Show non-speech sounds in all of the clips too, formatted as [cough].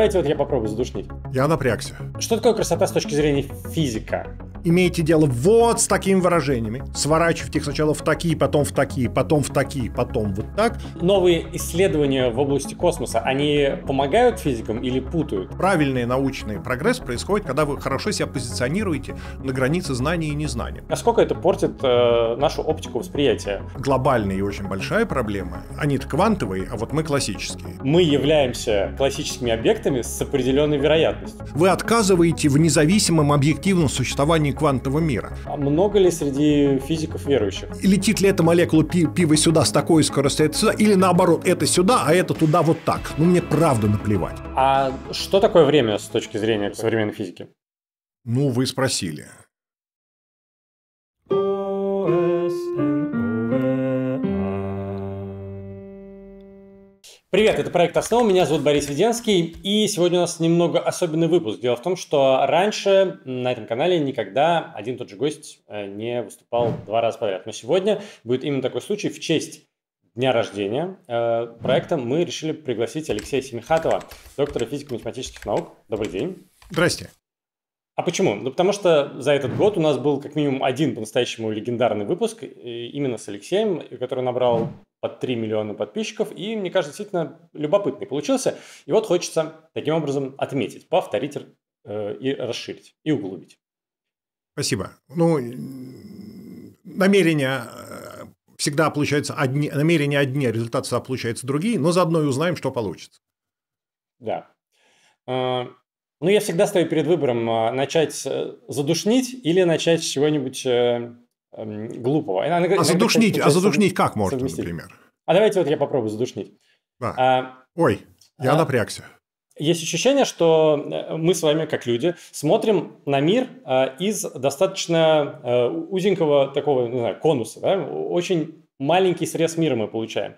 Давайте вот я попробую задушнить. Я напрягся. Что такое красота с точки зрения физика? Имеете дело вот с такими выражениями. Сворачивайте их сначала в такие, потом в такие, потом в такие, потом вот так. Новые исследования в области космоса, они помогают физикам или путают? Правильный научный прогресс происходит, когда вы хорошо себя позиционируете на границе знания и незнания. Насколько это портит э, нашу оптику восприятия? Глобальная и очень большая проблема. Они-то квантовые, а вот мы классические. Мы являемся классическими объектами с определенной вероятностью. Вы отказываете в независимом объективном существовании квантового мира. А много ли среди физиков верующих? Летит ли эта молекула пи- пива сюда с такой скоростью, это сюда, или наоборот, это сюда, а это туда вот так. Ну, мне правда наплевать. А что такое время с точки зрения современной физики? Ну, вы спросили. Привет, это проект «Основа», меня зовут Борис Веденский, и сегодня у нас немного особенный выпуск. Дело в том, что раньше на этом канале никогда один и тот же гость э, не выступал два раза подряд. Но сегодня будет именно такой случай. В честь дня рождения э, проекта мы решили пригласить Алексея Семихатова, доктора физико-математических наук. Добрый день. Здрасте. А почему? Ну, потому что за этот год у нас был как минимум один по-настоящему легендарный выпуск, именно с Алексеем, который набрал под 3 миллиона подписчиков, и, мне кажется, действительно любопытный получился. И вот хочется таким образом отметить, повторить э, и расширить, и углубить. Спасибо. Ну, намерения э, всегда получаются одни, намерения одни, а результаты всегда получаются другие, но заодно и узнаем, что получится. Да. Э, ну, я всегда стою перед выбором а, начать задушнить или начать с чего-нибудь э, э, глупого. Иногда, а задушнить, а задушнить как можно, совместить. например? А давайте вот я попробую задушнить. Да. А, Ой, я а, напрягся. Есть ощущение, что э, мы с вами, как люди, смотрим на мир а, из достаточно а, узенького такого, не знаю, конуса. Да? Очень маленький срез мира мы получаем.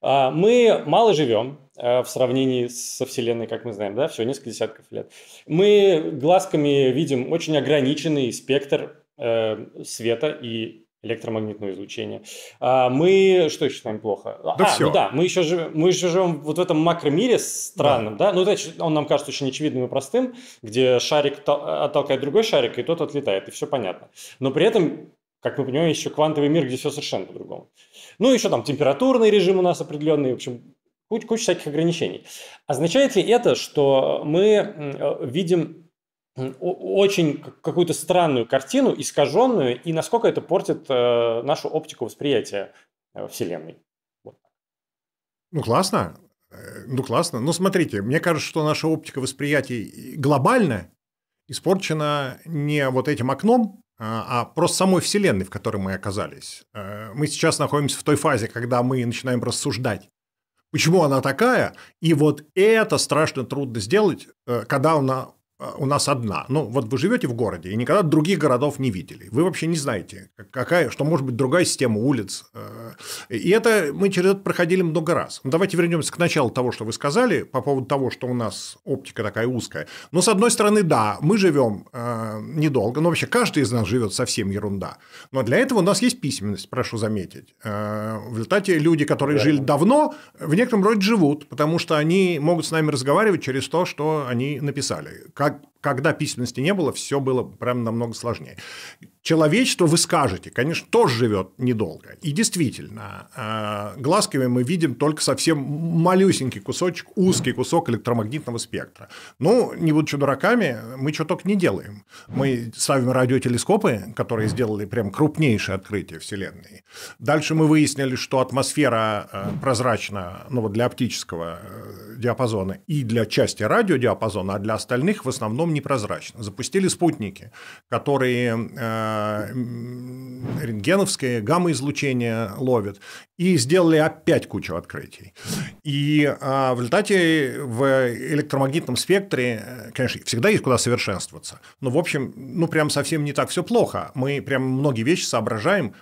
А, мы мало живем, Э, в сравнении со Вселенной, как мы знаем, да, все несколько десятков лет. Мы глазками видим очень ограниченный спектр света и электромагнитного излучения. А мы что еще с нами плохо? Да а, все. ну да, мы еще живем, мы еще живем вот в этом макромире странном, да. да? Ну, это, он нам кажется очень очевидным и простым, где шарик отталкивает другой шарик, и тот отлетает, и все понятно. Но при этом как мы понимаем, еще квантовый мир, где все совершенно по-другому. Ну, еще там температурный режим у нас определенный, в общем, куча, куча всяких ограничений. Означает ли это, что мы э, видим очень какую-то странную картину, искаженную, и насколько это портит э, нашу оптику восприятия э, Вселенной? Ну, классно. Ну, классно. Ну, смотрите, мне кажется, что наша оптика восприятия глобально испорчена не вот этим окном, а, а просто самой Вселенной, в которой мы оказались. Мы сейчас находимся в той фазе, когда мы начинаем рассуждать почему она такая, и вот это страшно трудно сделать, э, когда она у нас одна. Ну, вот вы живете в городе и никогда других городов не видели. Вы вообще не знаете, какая, что может быть другая система улиц. Э, и это мы через это проходили много раз. Ну, давайте вернемся к началу того, что вы сказали по поводу того, что у нас оптика такая узкая. Но с одной стороны, да, мы живем э, недолго, но вообще каждый из нас живет совсем ерунда. Но для этого у нас есть письменность, прошу заметить. Э, в результате люди, которые да. жили давно, в некотором роде живут, потому что они могут с нами разговаривать через то, что они написали когда письменности не было, все было прям намного сложнее. Человечество, вы скажете, конечно, тоже живет недолго. И действительно, э, глазками мы видим только совсем малюсенький кусочек, узкий кусок электромагнитного спектра. Ну, не будучи дураками, мы что только не делаем. Мы ставим радиотелескопы, которые сделали прям крупнейшее открытие Вселенной. Дальше мы выяснили, что атмосфера э, прозрачна ну, вот для оптического э, диапазона и для части радиодиапазона, а для остальных в основном непрозрачна. Запустили спутники, которые рентгеновское, гамма-излучение ловит, и сделали опять кучу открытий. И а, в результате в электромагнитном спектре, э, конечно, всегда есть куда совершенствоваться, но, в общем, ну, прям совсем не так все плохо. Мы прям многие вещи соображаем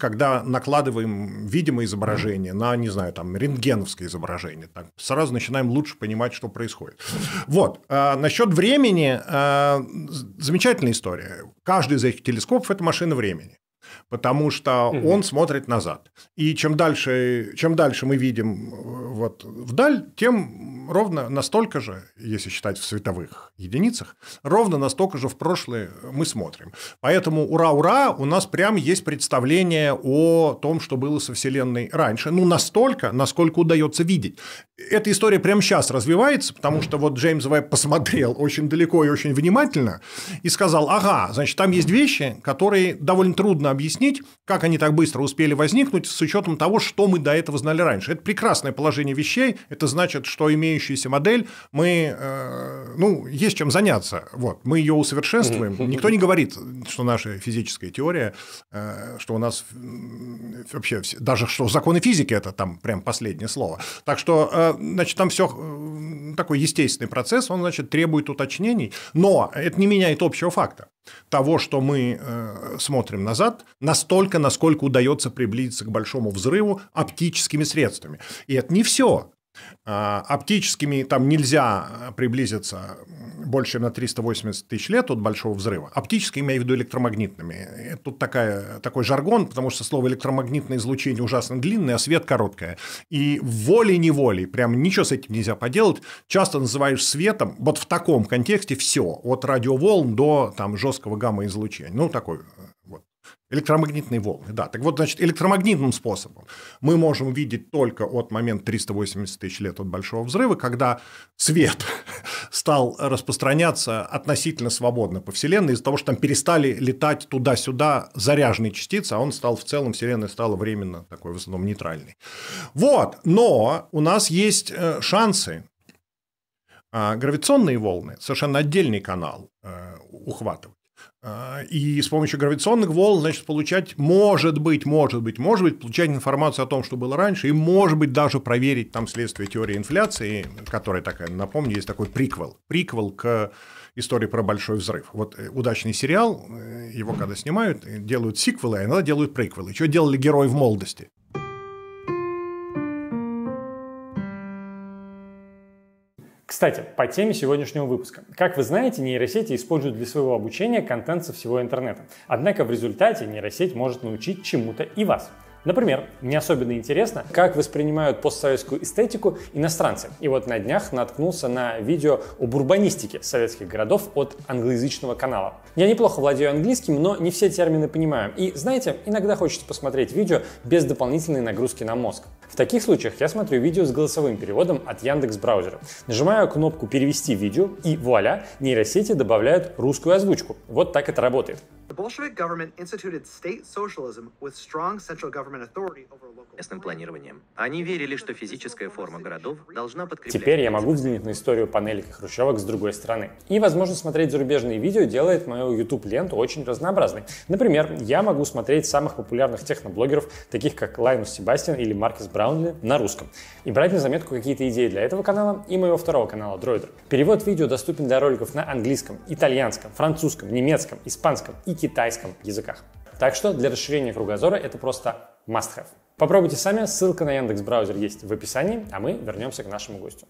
когда накладываем видимое изображение на, не знаю, там, рентгеновское изображение, так, сразу начинаем лучше понимать, что происходит. Вот. А, насчет времени а, замечательная история. Каждый из этих телескопов – это машина времени. Потому что угу. он смотрит назад. И чем дальше, чем дальше мы видим э, вот вдаль, тем ровно настолько же, если считать в световых единицах, ровно настолько же в прошлое мы смотрим. Поэтому ура-ура, у нас прям есть представление о том, что было со Вселенной раньше. Ну, настолько, насколько удается видеть. Эта история прямо сейчас развивается, потому что вот Джеймс Веб посмотрел очень далеко и очень внимательно и сказал, ага, значит, там есть вещи, которые довольно трудно объяснить, как они так быстро успели возникнуть с учетом того, что мы до этого знали раньше. Это прекрасное положение вещей, это значит, что имеющаяся модель, мы, э, ну, есть чем заняться, вот, мы ее усовершенствуем. Никто не говорит, что наша физическая теория, э, что у нас вообще, даже что законы физики – это там прям последнее слово. Так что, э, значит, там все э, такой естественный процесс, он, значит, требует уточнений, но это не меняет общего факта того, что мы э, смотрим назад, настолько, насколько удается приблизиться к большому взрыву оптическими средствами. И это не все. А, оптическими там нельзя э, приблизиться больше, на 380 тысяч лет от Большого взрыва. Оптически имею в виду электромагнитными. Это тут такая, такой жаргон, потому что слово электромагнитное излучение ужасно длинное, а свет короткое. И волей-неволей, прям ничего с этим нельзя поделать, часто называешь светом, вот в таком контексте все, от радиоволн до там, жесткого гамма-излучения. Ну, такой Электромагнитные волны, да. Так вот, значит, электромагнитным способом мы можем видеть только от момента 380 тысяч лет от Большого взрыва, когда свет [laughs] стал распространяться относительно свободно по Вселенной из-за того, что там перестали летать туда-сюда заряженные частицы, а он стал в целом, Вселенная стала временно такой в основном нейтральной. Вот, но у нас есть э, шансы а, гравитационные волны, совершенно отдельный канал э, ухватывать. А, и с помощью гравитационных волн, значит, получать, может быть, может быть, может быть, получать информацию о том, что было раньше, и, может быть, даже проверить там следствие теории инфляции, которая такая, напомню, есть такой приквел. Приквел к истории про большой взрыв. Вот э, удачный сериал, э, его когда снимают, э, делают сиквелы, а иногда делают приквелы. Что делали герои в молодости? Кстати, по теме сегодняшнего выпуска. Как вы знаете, нейросети используют для своего обучения контент со всего интернета. Однако в результате нейросеть может научить чему-то и вас. Например, мне особенно интересно, как воспринимают постсоветскую эстетику иностранцы. И вот на днях наткнулся на видео об урбанистике советских городов от англоязычного канала. Я неплохо владею английским, но не все термины понимаю. И знаете, иногда хочется посмотреть видео без дополнительной нагрузки на мозг. В таких случаях я смотрю видео с голосовым переводом от Яндекс браузера. Нажимаю кнопку «Перевести видео» и вуаля, нейросети добавляют русскую озвучку. Вот так это работает. Местным планированием. Они верили, что физическая форма городов должна подкреплять... Теперь я могу взглянуть на историю панелек и хрущевок с другой стороны. И возможность смотреть зарубежные видео делает мою YouTube-ленту очень разнообразной. Например, я могу смотреть самых популярных техноблогеров, таких как Лайнус Себастьян или Маркес Браунли, на русском. И брать на заметку какие-то идеи для этого канала и моего второго канала Droider. Перевод видео доступен для роликов на английском, итальянском, французском, немецком, испанском и китайском языках. Так что для расширения кругозора это просто must-have. Попробуйте сами, ссылка на Яндекс браузер есть в описании, а мы вернемся к нашему гостю.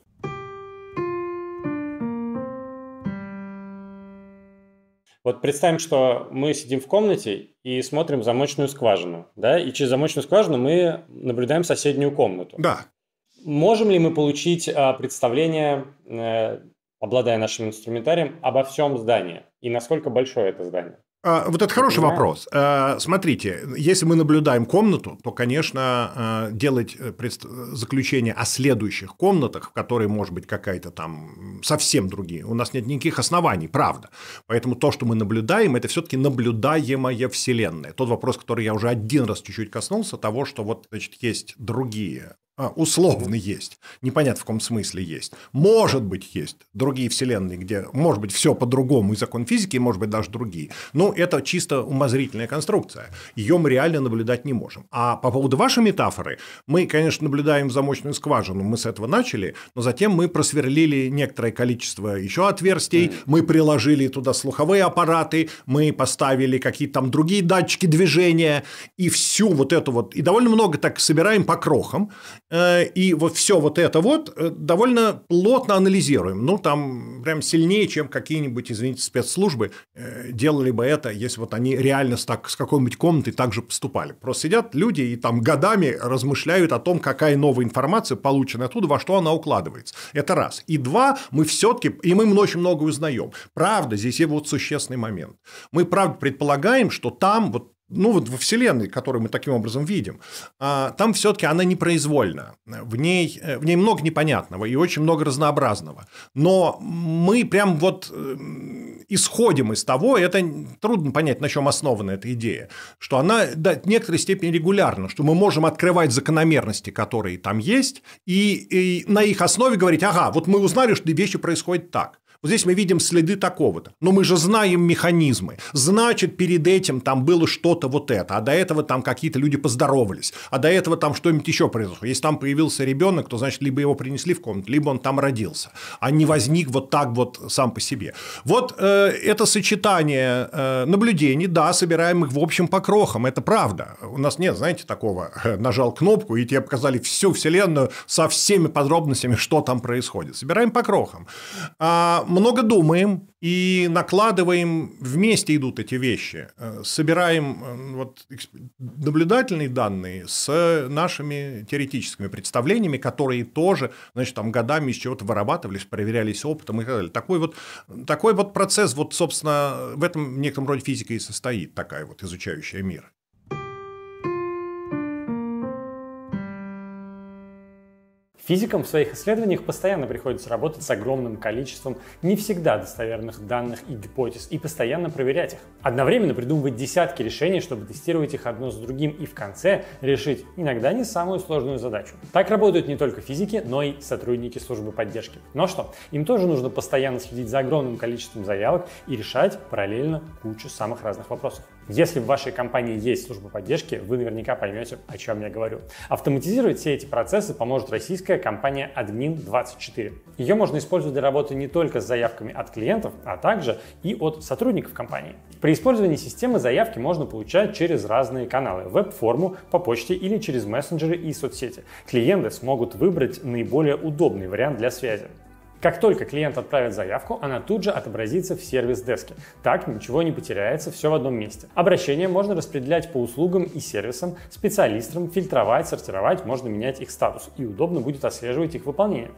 Вот представим, что мы сидим в комнате и смотрим замочную скважину, да, и через замочную скважину мы наблюдаем соседнюю комнату. Да. Можем ли мы получить а, представление, э, обладая нашим инструментарием, обо всем здании и насколько большое это здание? А, вот это хороший Понимаю. вопрос. А, смотрите, если мы наблюдаем комнату, то, конечно, а, делать э, заключение о следующих комнатах, в которые может быть какая-то там совсем другие, у нас нет никаких оснований, правда. Поэтому то, что мы наблюдаем, это все-таки наблюдаемая Вселенная. Тот вопрос, который я уже один раз чуть-чуть коснулся, того, что вот значит, есть другие а, условно есть. Непонятно, в каком смысле есть. Может быть, есть другие вселенные, где может быть все по-другому, и закон физики, может быть, даже другие. Но это чисто умозрительная конструкция. Ее мы реально наблюдать не можем. А по поводу вашей метафоры, мы, конечно, наблюдаем замочную скважину, мы с этого начали, но затем мы просверлили некоторое количество еще отверстий, мы приложили туда слуховые аппараты, мы поставили какие-то там другие датчики движения, и всю вот эту вот, и довольно много так собираем по крохам, и вот все вот это вот э, довольно плотно анализируем. Ну, там прям сильнее, чем какие-нибудь, извините, спецслужбы э, делали бы это, если вот они реально с, так, с какой-нибудь комнатой так же поступали. Просто сидят люди и там годами размышляют о том, какая новая информация получена оттуда, во что она укладывается. Это раз. И два, мы все-таки, и мы очень много узнаем. Правда, здесь есть вот существенный момент. Мы, правда, предполагаем, что там вот ну вот во Вселенной, которую мы таким образом видим, а, там все-таки она непроизвольна. В ней, в ней много непонятного и очень много разнообразного. Но мы прям вот э, исходим из того, это трудно понять, на чем основана эта идея, что она до некоторой степени регулярна, что мы можем открывать закономерности, которые там есть, и, и на их основе говорить, ага, вот мы узнали, что вещи происходят так. Вот здесь мы видим следы такого-то. Но мы же знаем механизмы. Значит, перед этим там было что-то вот это, а до этого там какие-то люди поздоровались, а до этого там что-нибудь еще произошло. Если там появился ребенок, то значит, либо его принесли в комнату, либо он там родился, а не возник вот так вот сам по себе. Вот э, это сочетание э, наблюдений, да, собираем их в общем по крохам, это правда. У нас нет, знаете, такого, э, нажал кнопку, и тебе показали всю Вселенную со всеми подробностями, что там происходит. Собираем по крохам. А много думаем и накладываем, вместе идут эти вещи. Э, собираем э, вот, наблюдательные данные с нашими теоретическими представлениями, которые тоже значит, там, годами из чего-то вырабатывались, проверялись опытом и так далее. Такой вот, такой вот процесс, вот, собственно, в этом в некотором роде физика и состоит, такая вот изучающая мир. Физикам в своих исследованиях постоянно приходится работать с огромным количеством не всегда достоверных данных и гипотез и постоянно проверять их. Одновременно придумывать десятки решений, чтобы тестировать их одно с другим и в конце решить иногда не самую сложную задачу. Так работают не только физики, но и сотрудники службы поддержки. Но что, им тоже нужно постоянно следить за огромным количеством заявок и решать параллельно кучу самых разных вопросов. Если в вашей компании есть служба поддержки, вы наверняка поймете, о чем я говорю. Автоматизировать все эти процессы поможет российская компания Admin24. Ее можно использовать для работы не только с заявками от клиентов, а также и от сотрудников компании. При использовании системы заявки можно получать через разные каналы, веб-форму, по почте или через мессенджеры и соцсети. Клиенты смогут выбрать наиболее удобный вариант для связи. Как только клиент отправит заявку, она тут же отобразится в сервис-деске. Так ничего не потеряется, все в одном месте. Обращения можно распределять по услугам и сервисам, специалистам, фильтровать, сортировать, можно менять их статус, и удобно будет отслеживать их выполнение.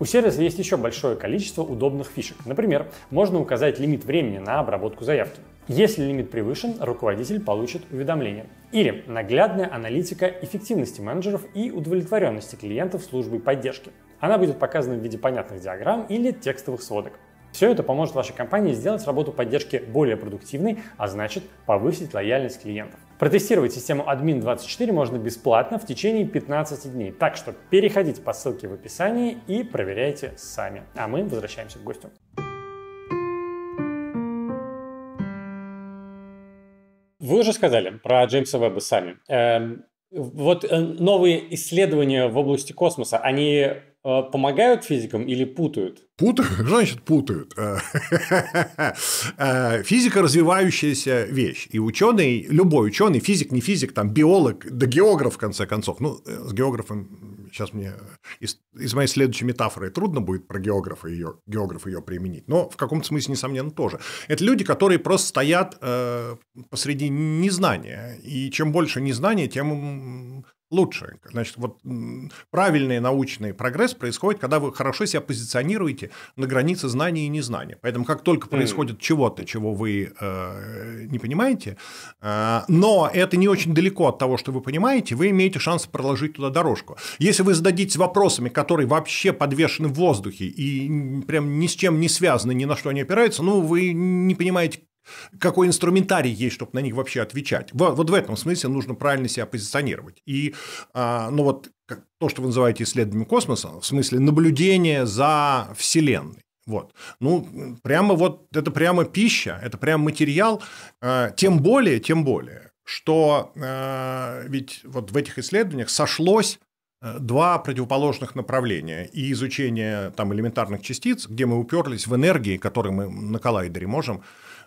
У сервиса есть еще большое количество удобных фишек. Например, можно указать лимит времени на обработку заявки. Если лимит превышен, руководитель получит уведомление. Или наглядная аналитика эффективности менеджеров и удовлетворенности клиентов службой поддержки. Она будет показана в виде понятных диаграмм или текстовых сводок. Все это поможет вашей компании сделать работу поддержки более продуктивной, а значит повысить лояльность клиентов. Протестировать систему Admin24 можно бесплатно в течение 15 дней, так что переходите по ссылке в описании и проверяйте сами. А мы возвращаемся к гостю. Вы уже сказали про Джеймса Веба сами. Эм, вот э, новые исследования в области космоса, они помогают физикам или путают? Путают? [laughs] Значит путают? Э, [laughs] э, физика – развивающаяся вещь. И ученый, любой ученый, физик, не физик, там, биолог, да географ, в конце концов. Ну, с географом сейчас мне из, из моей следующей метафоры трудно будет про географа ее, географа ее применить, но в каком-то смысле, несомненно, тоже. Это люди, которые просто стоят э, посреди незнания. И чем больше незнания, тем лучше. Значит, вот правильный научный прогресс происходит, когда вы хорошо себя позиционируете на границе знания и незнания. Поэтому как только происходит mm. чего-то, чего вы э, не понимаете, э, но это не очень далеко от того, что вы понимаете, вы имеете шанс проложить туда дорожку. Если вы зададитесь вопросами, которые вообще подвешены в воздухе и прям ни с чем не связаны, ни на что не опираются, ну, вы не понимаете, какой инструментарий есть, чтобы на них вообще отвечать. Вот, в этом смысле нужно правильно себя позиционировать. И а, ну вот то, что вы называете исследованием космоса, в смысле наблюдения за Вселенной. Вот. Ну, прямо вот это прямо пища, это прямо материал. А, тем более, тем более, что а, ведь вот в этих исследованиях сошлось два противоположных направления. И изучение там, элементарных частиц, где мы уперлись в энергии, которые мы на коллайдере можем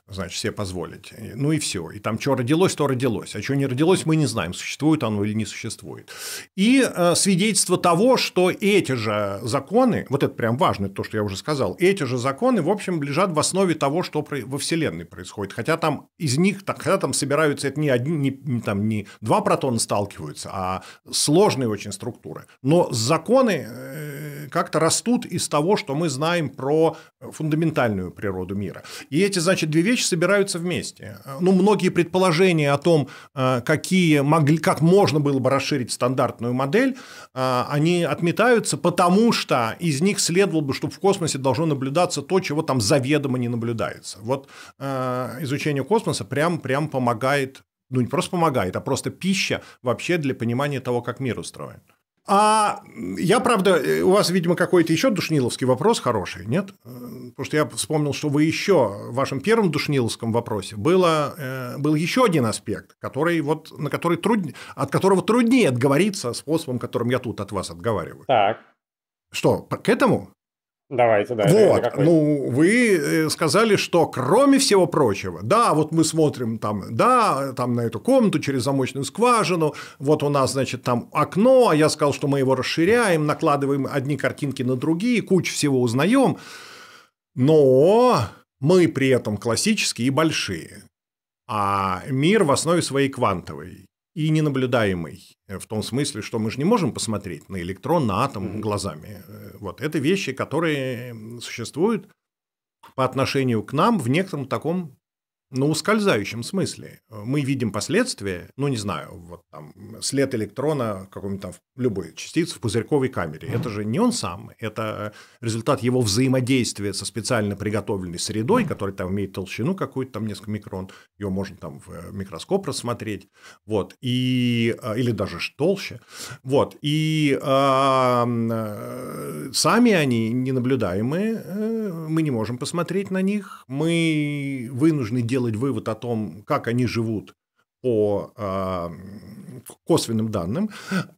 значит, себе позволить. Ну и все. И там что родилось, то родилось. А что не родилось, мы не знаем, существует оно или не существует. И э, свидетельство того, что эти же законы, вот это прям важно, то, что я уже сказал, эти же законы, в общем, лежат в основе того, что во Вселенной происходит. Хотя там из них, хотя там собираются, это не, одни, не, не, там, не два протона сталкиваются, а сложные очень структуры. Но законы э, как-то растут из того, что мы знаем про фундаментальную природу мира. И эти, значит, две вещи собираются вместе. Ну, многие предположения о том, э, какие могли, как можно было бы расширить стандартную модель, э, они отметаются, потому что из них следовало бы, что в космосе должно наблюдаться то, чего там заведомо не наблюдается. Вот э, изучение космоса прям, прям помогает, ну не просто помогает, а просто пища вообще для понимания того, как мир устроен. А я, правда, у вас, видимо, какой-то еще душниловский вопрос хороший, нет? Потому что я вспомнил, что вы еще в вашем первом душниловском вопросе было, э, был еще один аспект, который вот, на который труд... от которого труднее отговориться способом, которым я тут от вас отговариваю. Так. Что, к этому? Давайте, да. Вот, ну, вы э, сказали, что кроме всего прочего, да, вот мы смотрим там, да, там на эту комнату через замочную скважину, вот у нас, значит, там окно, а я сказал, что мы его расширяем, накладываем одни картинки на другие, кучу всего узнаем, но мы при этом классические и большие, а мир в основе своей квантовый и ненаблюдаемый. Э, в том смысле, что мы же не можем посмотреть на электрон, на атом глазами. Э, вот это вещи, которые существуют по отношению к нам в некотором таком ну, ускользающем смысле. Мы видим последствия, ну, не знаю, вот там след электрона какой-нибудь там любой частицы в пузырьковой камере. Это же не он сам, это результат его взаимодействия со специально приготовленной средой, которая там имеет толщину какую-то, там несколько микрон, ее можно там в э, микроскоп рассмотреть, вот, и, а, или даже толще, вот, и э, сами они ненаблюдаемые, э, мы не можем посмотреть на них, мы вынуждены делать делать вывод о том, как они живут по э, косвенным данным.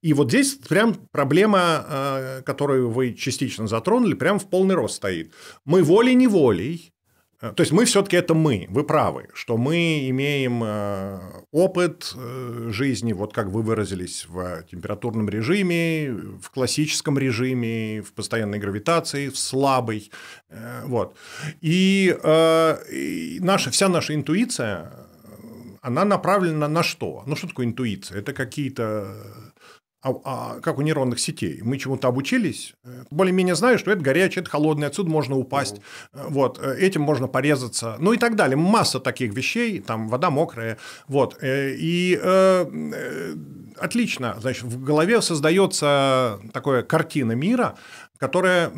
И вот здесь прям проблема, э, которую вы частично затронули, прям в полный рост стоит. Мы волей-неволей то есть мы все-таки это мы, вы правы, что мы имеем э, опыт э, жизни, вот как вы выразились, в температурном режиме, в классическом режиме, в постоянной гравитации, в слабой. Вот. И, и наша, вся наша интуиция, она направлена на что? Ну, что такое интуиция? Это какие-то а, а как у нейронных сетей. Мы чему-то обучились, э, более-менее знаю, что это горячее, это холодное, отсюда можно упасть, mm-hmm. вот, э, этим можно порезаться, ну и так далее. Масса таких вещей, там вода мокрая, вот. И э, отлично, значит, в голове создается такая картина мира, которая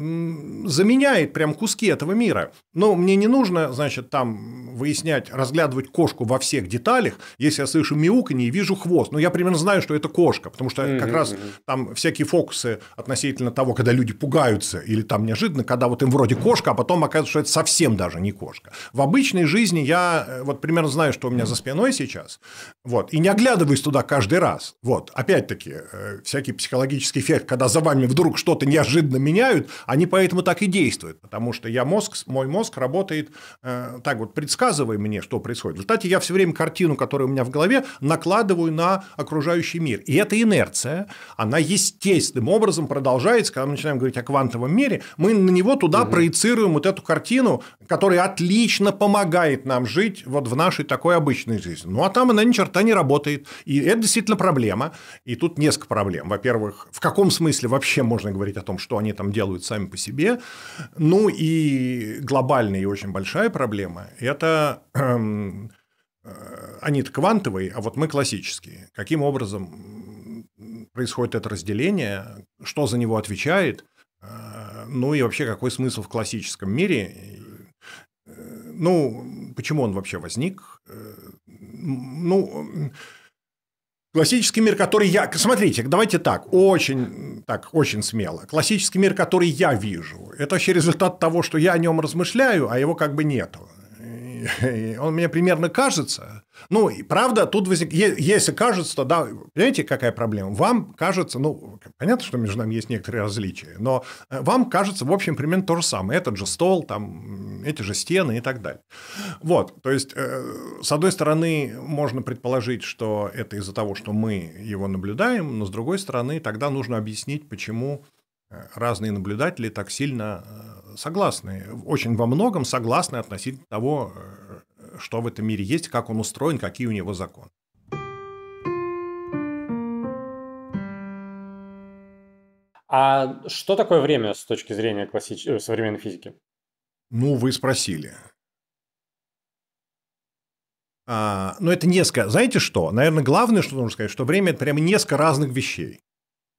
заменяет прям куски этого мира. Но мне не нужно, значит, там выяснять, разглядывать кошку во всех деталях, если я слышу мяуканье и вижу хвост. Но я примерно знаю, что это кошка, потому что как раз там всякие фокусы относительно того, когда люди пугаются, или там неожиданно, когда вот им вроде кошка, а потом оказывается, что это совсем даже не кошка. В обычной жизни я э, вот примерно знаю, что у меня за спиной сейчас, вот, и не оглядываюсь туда каждый раз. Вот, опять-таки, э, всякий психологический эффект, когда за вами вдруг что-то неожиданно меняют, они поэтому так и действуют, потому что я мозг, мой мозг работает э, так вот, предсказывая мне, что происходит. В результате я все время картину, которая у меня в голове, накладываю на окружающий мир. И эта инерция, она естественным образом продолжается, когда мы начинаем говорить о квантовом мире, мы на него туда угу. проецируем вот эту картину, которая отлично помогает нам жить вот в нашей такой обычной жизни. Ну, а там она ни черта не работает. И это действительно проблема. И тут несколько проблем. Во-первых, в каком смысле вообще можно говорить о том, что они там делают сами по себе. Ну и глобальная и очень большая проблема – это эм, э, они-то квантовые, а вот мы классические. Каким образом происходит это разделение, что за него отвечает, э, ну и вообще какой смысл в классическом мире, э, ну, почему он вообще возник, ну, Классический мир, который я... Смотрите, давайте так, очень, так, очень смело. Классический мир, который я вижу, это вообще результат того, что я о нем размышляю, а его как бы нету. Он мне примерно кажется. Ну, и правда, тут возник... Если кажется, да, понимаете, какая проблема? Вам кажется, ну, понятно, что между нами есть некоторые различия, но э, вам кажется, в общем, примерно то же самое. Этот же стол, там, эти же стены и так далее. Вот, то есть, э, с одной стороны, можно предположить, что это из-за того, что мы его наблюдаем, но с другой стороны, тогда нужно объяснить, почему э, разные наблюдатели так сильно согласны, очень во многом согласны относительно того, что в этом мире есть, как он устроен, какие у него законы. А что такое время с точки зрения классич... Э, современной физики? Ну, вы спросили. А, но ну, это несколько. Знаете что? Наверное, главное, что нужно сказать, что время это прямо несколько разных вещей.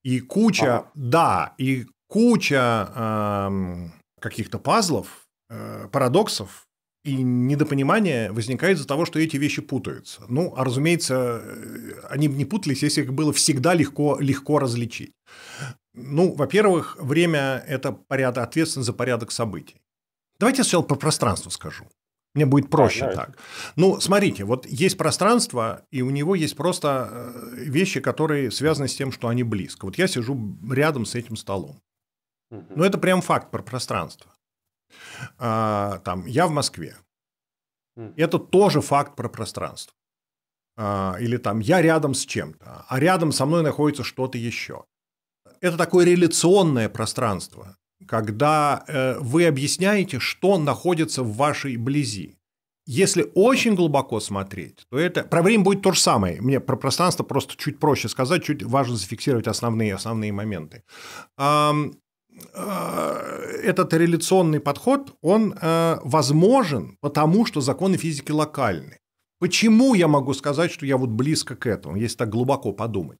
И куча, ага. да, и куча э, каких-то пазлов, э, парадоксов и недопонимание возникает из-за того, что эти вещи путаются. Ну, а разумеется, э, они бы не путались, если их было всегда легко, легко различить. Ну, во-первых, время – это порядок, ответственность за порядок событий. Давайте я сначала про пространство скажу. Мне будет проще да, так. Ну, смотрите, вот есть пространство, и у него есть просто э, вещи, которые связаны с тем, что они близко. Вот я сижу рядом с этим столом. Угу. Ну, это прям факт про пространство. А, там, я в Москве. Угу. Это тоже факт про пространство. А, или там, я рядом с чем-то, а рядом со мной находится что-то еще это такое реляционное пространство, когда э, вы объясняете, что находится в вашей близи. Если очень глубоко смотреть, то это... Про время будет то же самое. Мне про пространство просто чуть проще сказать, чуть важно зафиксировать основные, основные моменты. Э, этот реляционный подход, он э, возможен, потому что законы физики локальны. Почему я могу сказать, что я вот близко к этому, если так глубоко подумать?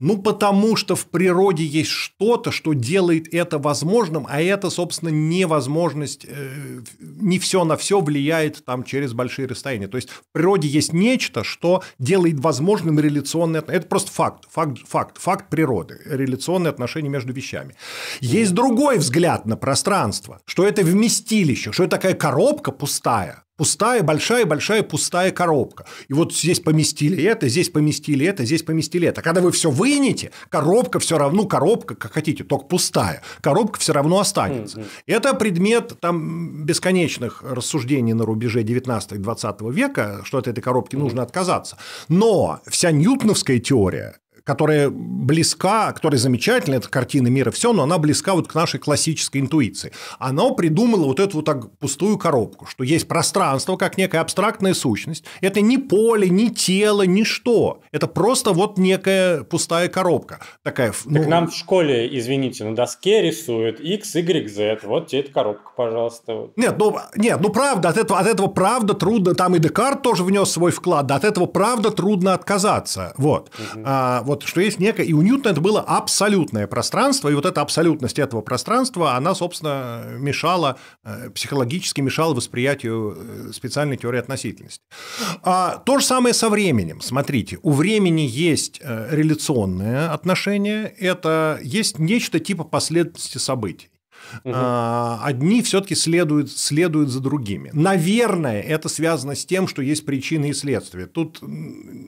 Ну, потому что в природе есть что-то, что делает это возможным, а это, собственно, невозможность, э, не все на все влияет там через большие расстояния. То есть в природе есть нечто, что делает возможным реляционные отношения. Это просто факт, факт, факт, факт природы, реляционные отношения между вещами. Есть другой взгляд на пространство, что это вместилище, что это такая коробка пустая, пустая, большая-большая пустая коробка. И вот здесь поместили это, здесь поместили это, здесь поместили это. Когда вы все вынете, коробка все равно, коробка, как хотите, только пустая, коробка все равно останется. Mm-hmm. Это предмет там, бесконечных рассуждений на рубеже 19-20 века, что от этой коробки mm-hmm. нужно отказаться. Но вся ньютоновская теория которая близка, которая замечательна, это картина мира, все, но она близка вот к нашей классической интуиции. Она придумала вот эту вот так пустую коробку, что есть пространство как некая абстрактная сущность. Это не поле, не тело, ни что. Это просто вот некая пустая коробка. Такая, ну... Так нам в школе, извините, на доске рисуют x, y, z. Вот тебе эта коробка, пожалуйста. Нет, ну, нет, ну правда, от этого, от этого правда трудно, там и Декарт тоже внес свой вклад, да, от этого правда трудно отказаться. Вот. Угу. А, вот что есть некое, и у Ньютона это было абсолютное пространство, и вот эта абсолютность этого пространства, она, собственно, мешала, э, психологически мешала восприятию э, специальной теории относительности. А то же самое со временем. Смотрите, у времени есть э, реляционное отношение, это есть нечто типа последовательности событий. Угу. Одни все-таки следуют, следуют за другими. Наверное, это связано с тем, что есть причины и следствия. Тут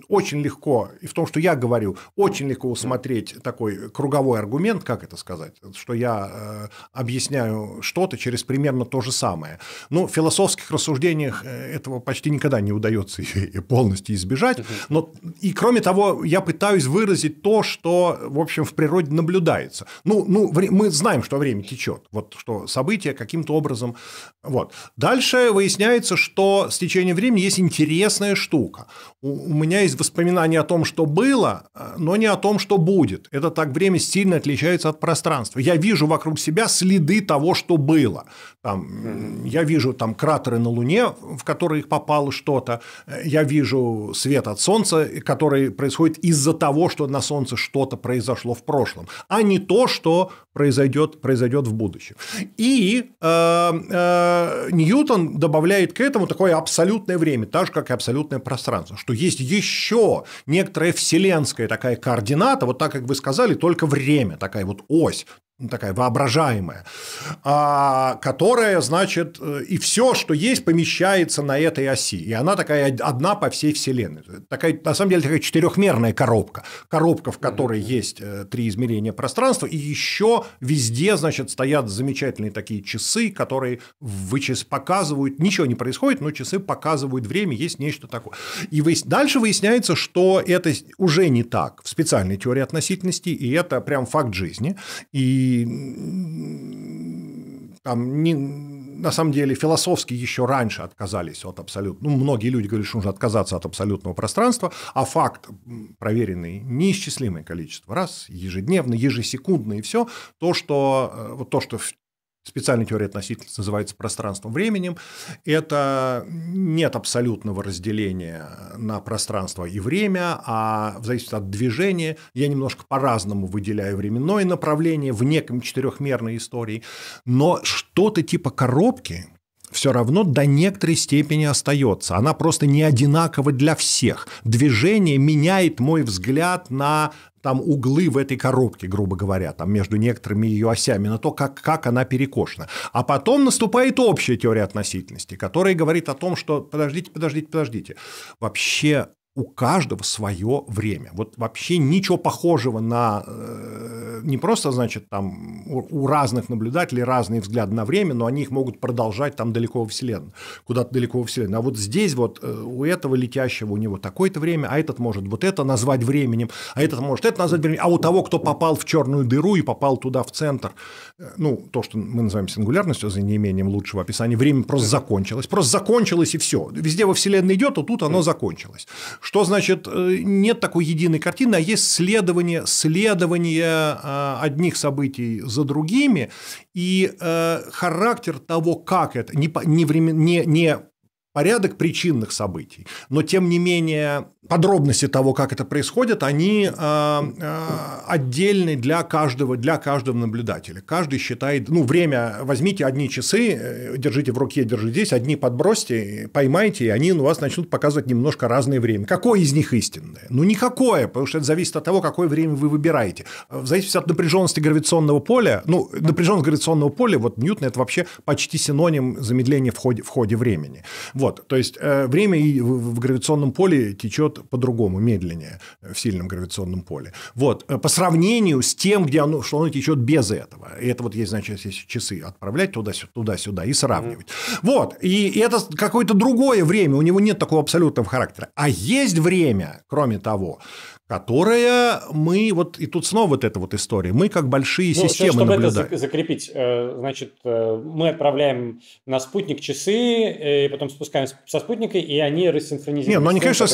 очень легко, и в том, что я говорю, очень легко усмотреть такой круговой аргумент, как это сказать, что я э, объясняю что-то через примерно то же самое. Но в философских рассуждениях э, этого почти никогда не удается [laughs] полностью избежать. Но и кроме того, я пытаюсь выразить то, что, в общем, в природе наблюдается. Ну, ну мы знаем, что время течет. Вот что события каким-то образом... Вот. Дальше выясняется, что с течением времени есть интересная штука. У, у меня есть воспоминания о том, что было, но не о том, что будет. Это так время сильно отличается от пространства. Я вижу вокруг себя следы того, что было. Там, я вижу там кратеры на Луне, в которые попало что-то. Я вижу свет от Солнца, который происходит из-за того, что на Солнце что-то произошло в прошлом, а не то, что произойдет, произойдет в будущем. И э, э, Ньютон добавляет к этому такое абсолютное время, так же, как и абсолютное пространство, что есть еще некоторая вселенская такая координата, вот так, как вы сказали, только время, такая вот ось, такая воображаемая, а, которая, значит, э, и все, что есть, помещается на этой оси. И она такая одна по всей Вселенной. Такая, на самом деле, такая четырехмерная коробка. Коробка, в которой есть э, три измерения пространства, и еще везде, значит, стоят замечательные такие часы, которые вычис показывают, ничего не происходит, но часы показывают время, есть нечто такое. И вы... дальше выясняется, что это уже не так в специальной теории относительности, и это прям факт жизни. И там не, на самом деле философски еще раньше отказались от абсолютно. Ну, многие люди говорят, что нужно отказаться от абсолютного пространства, а факт, проверенный неисчислимое количество раз, ежедневно, ежесекундно и все, то, что, э, вот то, что специальная теория относительности называется пространством временем, это нет абсолютного разделения на пространство и время, а в зависимости от движения я немножко по-разному выделяю временное направление в неком четырехмерной истории, но что-то типа коробки, все равно до некоторой степени остается. Она просто не одинакова для всех. Движение меняет мой взгляд на там углы в этой коробке, грубо говоря, там между некоторыми ее осями, на то, как, как она перекошена. А потом наступает общая теория относительности, которая говорит о том, что подождите, подождите, подождите. Вообще у каждого свое время. Вот вообще ничего похожего на э, не просто, значит, там у, разных наблюдателей разные взгляды на время, но они их могут продолжать там далеко во Вселенную, куда-то далеко во Вселенную. А вот здесь вот э, у этого летящего у него такое-то время, а этот может вот это назвать временем, а этот может это назвать временем, а у того, кто попал в черную дыру и попал туда в центр, э, ну, то, что мы называем сингулярностью за неимением лучшего описания, время просто закончилось, просто закончилось и все. Везде во Вселенной идет, а тут оно закончилось. Что значит, э, нет такой единой картины, а есть следование, следование э, одних событий за другими, и э, характер того, как это, не, не, не порядок причинных событий, но тем не менее подробности того, как это происходит, они э, э, отдельны для каждого, для каждого наблюдателя. Каждый считает, ну, время, возьмите одни часы, э, держите в руке, держите здесь, одни подбросьте, поймайте, и они у вас начнут показывать немножко разное время. Какое из них истинное? Ну, никакое, потому что это зависит от того, какое время вы выбираете. В зависимости от напряженности гравитационного поля, ну, напряженность гравитационного поля, вот Ньютон – это вообще почти синоним замедления в ходе, в ходе времени. Вот, то есть, время в, в гравитационном поле течет по-другому, медленнее в сильном гравитационном поле. Вот. Э, по сравнению с тем, где оно, что оно течет без этого. И это вот есть, значит, если часы отправлять туда-сюда и сравнивать. Mm-hmm. Вот. И, это какое-то другое время, у него нет такого абсолютного характера. А есть время, кроме того, которая мы, вот и тут снова вот эта вот история, мы как большие ну, системы чтобы наблюдаем. это закрепить, э, значит, э, мы отправляем на спутник часы, и потом спускаемся со спутника, и они рассинхронизируются. Нет, ну они, конечно,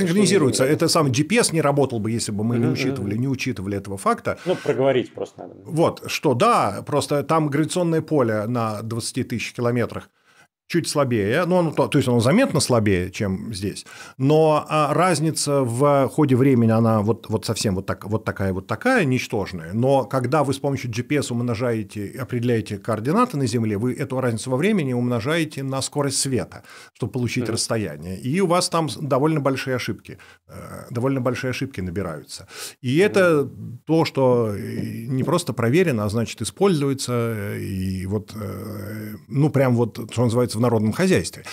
синхронизируются. Это самый GPS не работал бы, если бы мы не учитывали, не учитывали этого факта. Ну, проговорить просто надо. Вот, что да, просто там гравитационное поле на 20 тысяч километрах чуть слабее, но оно, то есть оно заметно слабее, чем здесь, но а, разница в ходе времени, она вот, вот совсем вот, так, вот такая вот такая, ничтожная, но когда вы с помощью GPS умножаете, определяете координаты на Земле, вы эту разницу во времени умножаете на скорость света, чтобы получить mm-hmm. расстояние, и у вас там довольно большие ошибки, э, довольно большие ошибки набираются. И mm-hmm. это то, что не просто проверено, а значит используется, и вот, э, ну прям вот, что называется, в народном хозяйстве.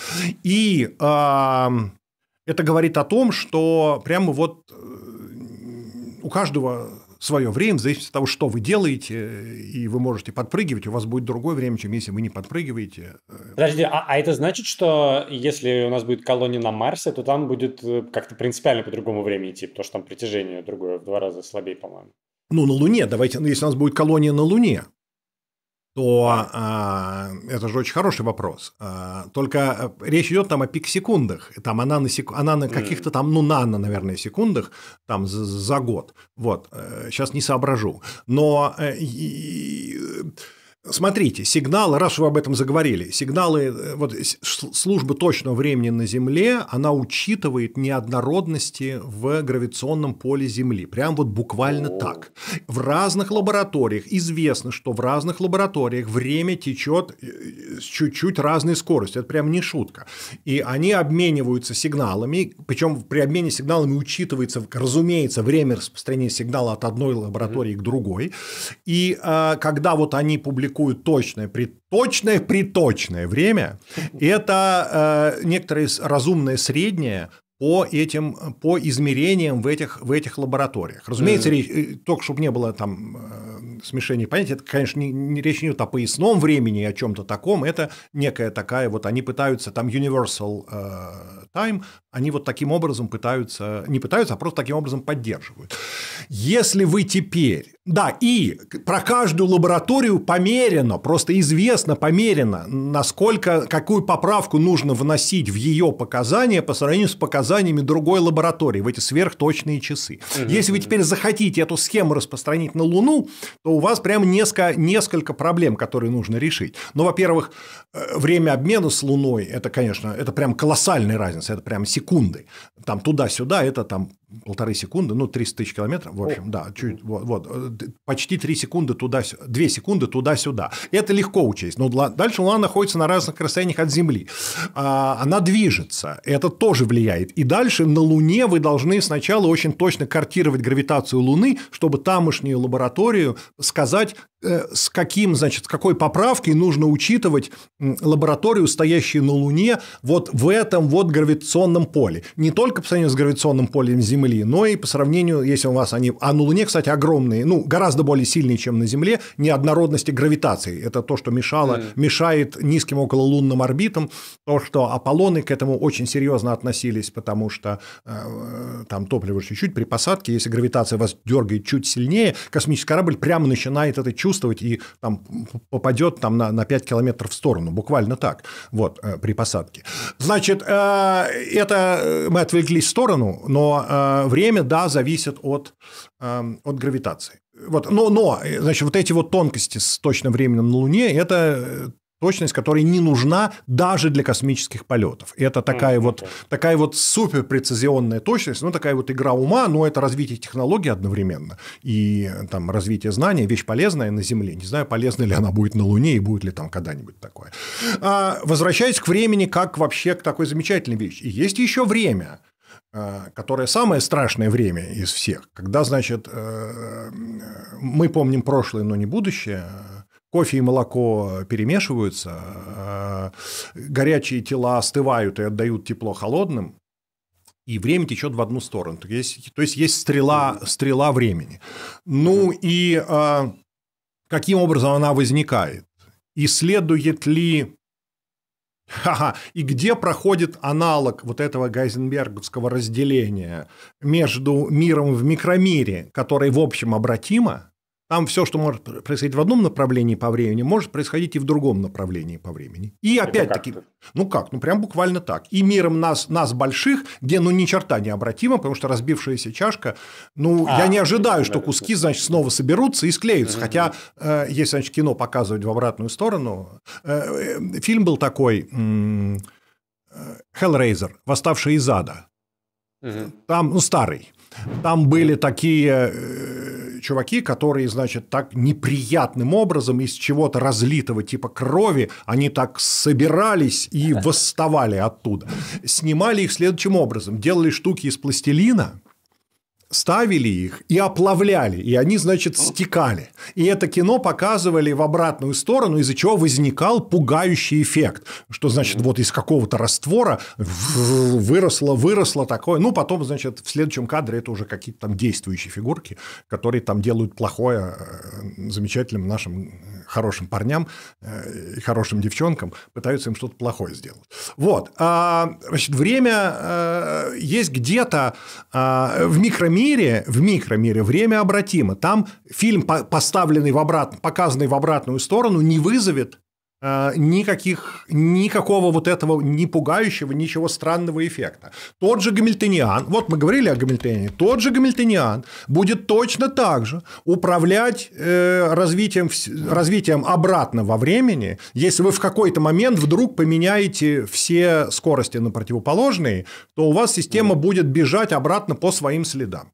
И э, это говорит о том, что прямо вот э, у каждого свое время, в зависимости от того, что вы делаете, и вы можете подпрыгивать, у вас будет другое время, чем если вы не подпрыгиваете. Подожди, а, а это значит, что если у нас будет колония на Марсе, то там будет э, как-то принципиально по другому времени идти, потому что там притяжение другое в два раза слабее, по-моему. Ну, на Луне, давайте, ну, если у нас будет колония на Луне, то а, это же очень хороший вопрос. А, только э, речь идет там о пик-секундах. Там она на, сек... она на каких-то там, ну, нано, наверное, секундах там за, за год. Вот. Сейчас э, не соображу. Но э, Смотрите, сигналы, раз вы об этом заговорили, сигналы, э, вот службы точного времени на Земле, она учитывает неоднородности в гравитационном поле Земли. Прям вот буквально так. В разных лабораториях известно, что в разных лабораториях время течет э, с чуть-чуть разной скоростью. Это прям не шутка. И они обмениваются сигналами, причем при обмене сигналами учитывается, разумеется, время распространения сигнала от одной лаборатории к другой. И э, когда вот они публикуют публикуют точное, приточное, приточное время, это э, некоторое разумное среднее по этим, по измерениям в этих, в этих лабораториях. Разумеется, mm-hmm. речь, только чтобы не было там э, смешения понятий, это, конечно, не, не речь не идет о поясном времени, о чем-то таком, это некая такая вот, они пытаются, там universal э, time, они вот таким образом пытаются, не пытаются, а просто таким образом поддерживают. Если вы теперь, да, и про каждую лабораторию померено, просто известно померено, насколько, какую поправку нужно вносить в ее показания по сравнению с показаниями другой лаборатории в эти сверхточные часы. Угу, Если вы теперь захотите эту схему распространить на Луну, то у вас прям несколько, несколько проблем, которые нужно решить. Ну, во-первых, э, время обмена с Луной – это, конечно, это прям колоссальная разница, это прям секунды. Там туда-сюда – это там полторы секунды, ну, 300 тысяч километров, в общем, О. да, чуть, вот, вот, почти 3 секунды туда, 2 секунды туда-сюда. Это легко учесть, но дальше Луна находится на разных расстояниях от Земли. А, она движется, это тоже влияет. И дальше на Луне вы должны сначала очень точно картировать гравитацию Луны, чтобы тамошнюю лабораторию сказать, Э, с каким, значит, с какой поправкой нужно учитывать лабораторию, стоящую на Луне, вот в этом вот гравитационном поле. Не только по сравнению с гравитационным полем Земли, но и по сравнению, если у вас они... А на Луне, кстати, огромные, ну, гораздо более сильные, чем на Земле, неоднородности гравитации. Это то, что мешало, mm. мешает низким окололунным орбитам, то, что Аполлоны к этому очень серьезно относились, потому что э, там топливо чуть-чуть при посадке, если гравитация вас дергает чуть сильнее, космический корабль прямо начинает это чувствовать и там, попадет там, на, на 5 километров в сторону, буквально так, вот, э, при посадке. Значит, э, это э, мы отвлеклись в сторону, но время, да, зависит от, от гравитации. Вот, но, но, значит, вот эти вот тонкости с точным временем на Луне – это точность, которая не нужна даже для космических полетов. Это такая, mm-hmm. вот, такая вот суперпрецизионная точность, ну, такая вот игра ума, но это развитие технологий одновременно. И там развитие знаний, вещь полезная на Земле. Не знаю, полезна ли она будет на Луне и будет ли там когда-нибудь такое. А, возвращаясь к времени, как вообще к такой замечательной вещи. И есть еще время, которое самое страшное время из всех, когда, значит, э, мы помним прошлое, но не будущее, кофе и молоко перемешиваются, а, горячие тела остывают и отдают тепло холодным, и время течет в одну сторону. То есть, то есть есть стрела, стрела времени. Ну и каким образом она возникает? Исследует ли Ха-ха. И где проходит аналог вот этого гайзенберговского разделения между миром в микромире, который в общем обратимо, там все, что может происходить в одном направлении по времени, может происходить и в другом направлении по времени. И опять-таки, ну как, ну прям буквально так. И миром нас, нас больших, где ну ни черта не обратимо, потому что разбившаяся чашка, ну а, я не ожидаю, что куски, значит, снова соберутся и склеются. Угу. Хотя, э, если, значит, кино показывать в обратную сторону, э, э, фильм был такой э, Hellraiser, «Восставший из ада». Угу. Там, ну, старый. Там были такие э, чуваки, которые, значит, так неприятным образом из чего-то разлитого типа крови, они так собирались и восставали оттуда. Снимали их следующим образом. Делали штуки из пластилина, ставили их и оплавляли, и они, значит, стекали. И это кино показывали в обратную сторону, из-за чего возникал пугающий эффект, что, значит, вот из какого-то раствора выросло, выросло такое, ну, потом, значит, в следующем кадре это уже какие-то там действующие фигурки, которые там делают плохое э, замечательным нашим хорошим парням э, и хорошим девчонкам, пытаются им что-то плохое сделать. Вот. А, значит, время э, есть где-то а, в микромире, в микромире время обратимо. Там фильм, поставленный в обратно, показанный в обратную сторону, не вызовет никаких, никакого вот этого не пугающего, ничего странного эффекта. Тот же гамильтониан, вот мы говорили о гамильтониане, тот же гамильтониан будет точно так же управлять э, развитием, развитием обратно во времени, если вы в какой-то момент вдруг поменяете все скорости на противоположные, то у вас система будет бежать обратно по своим следам.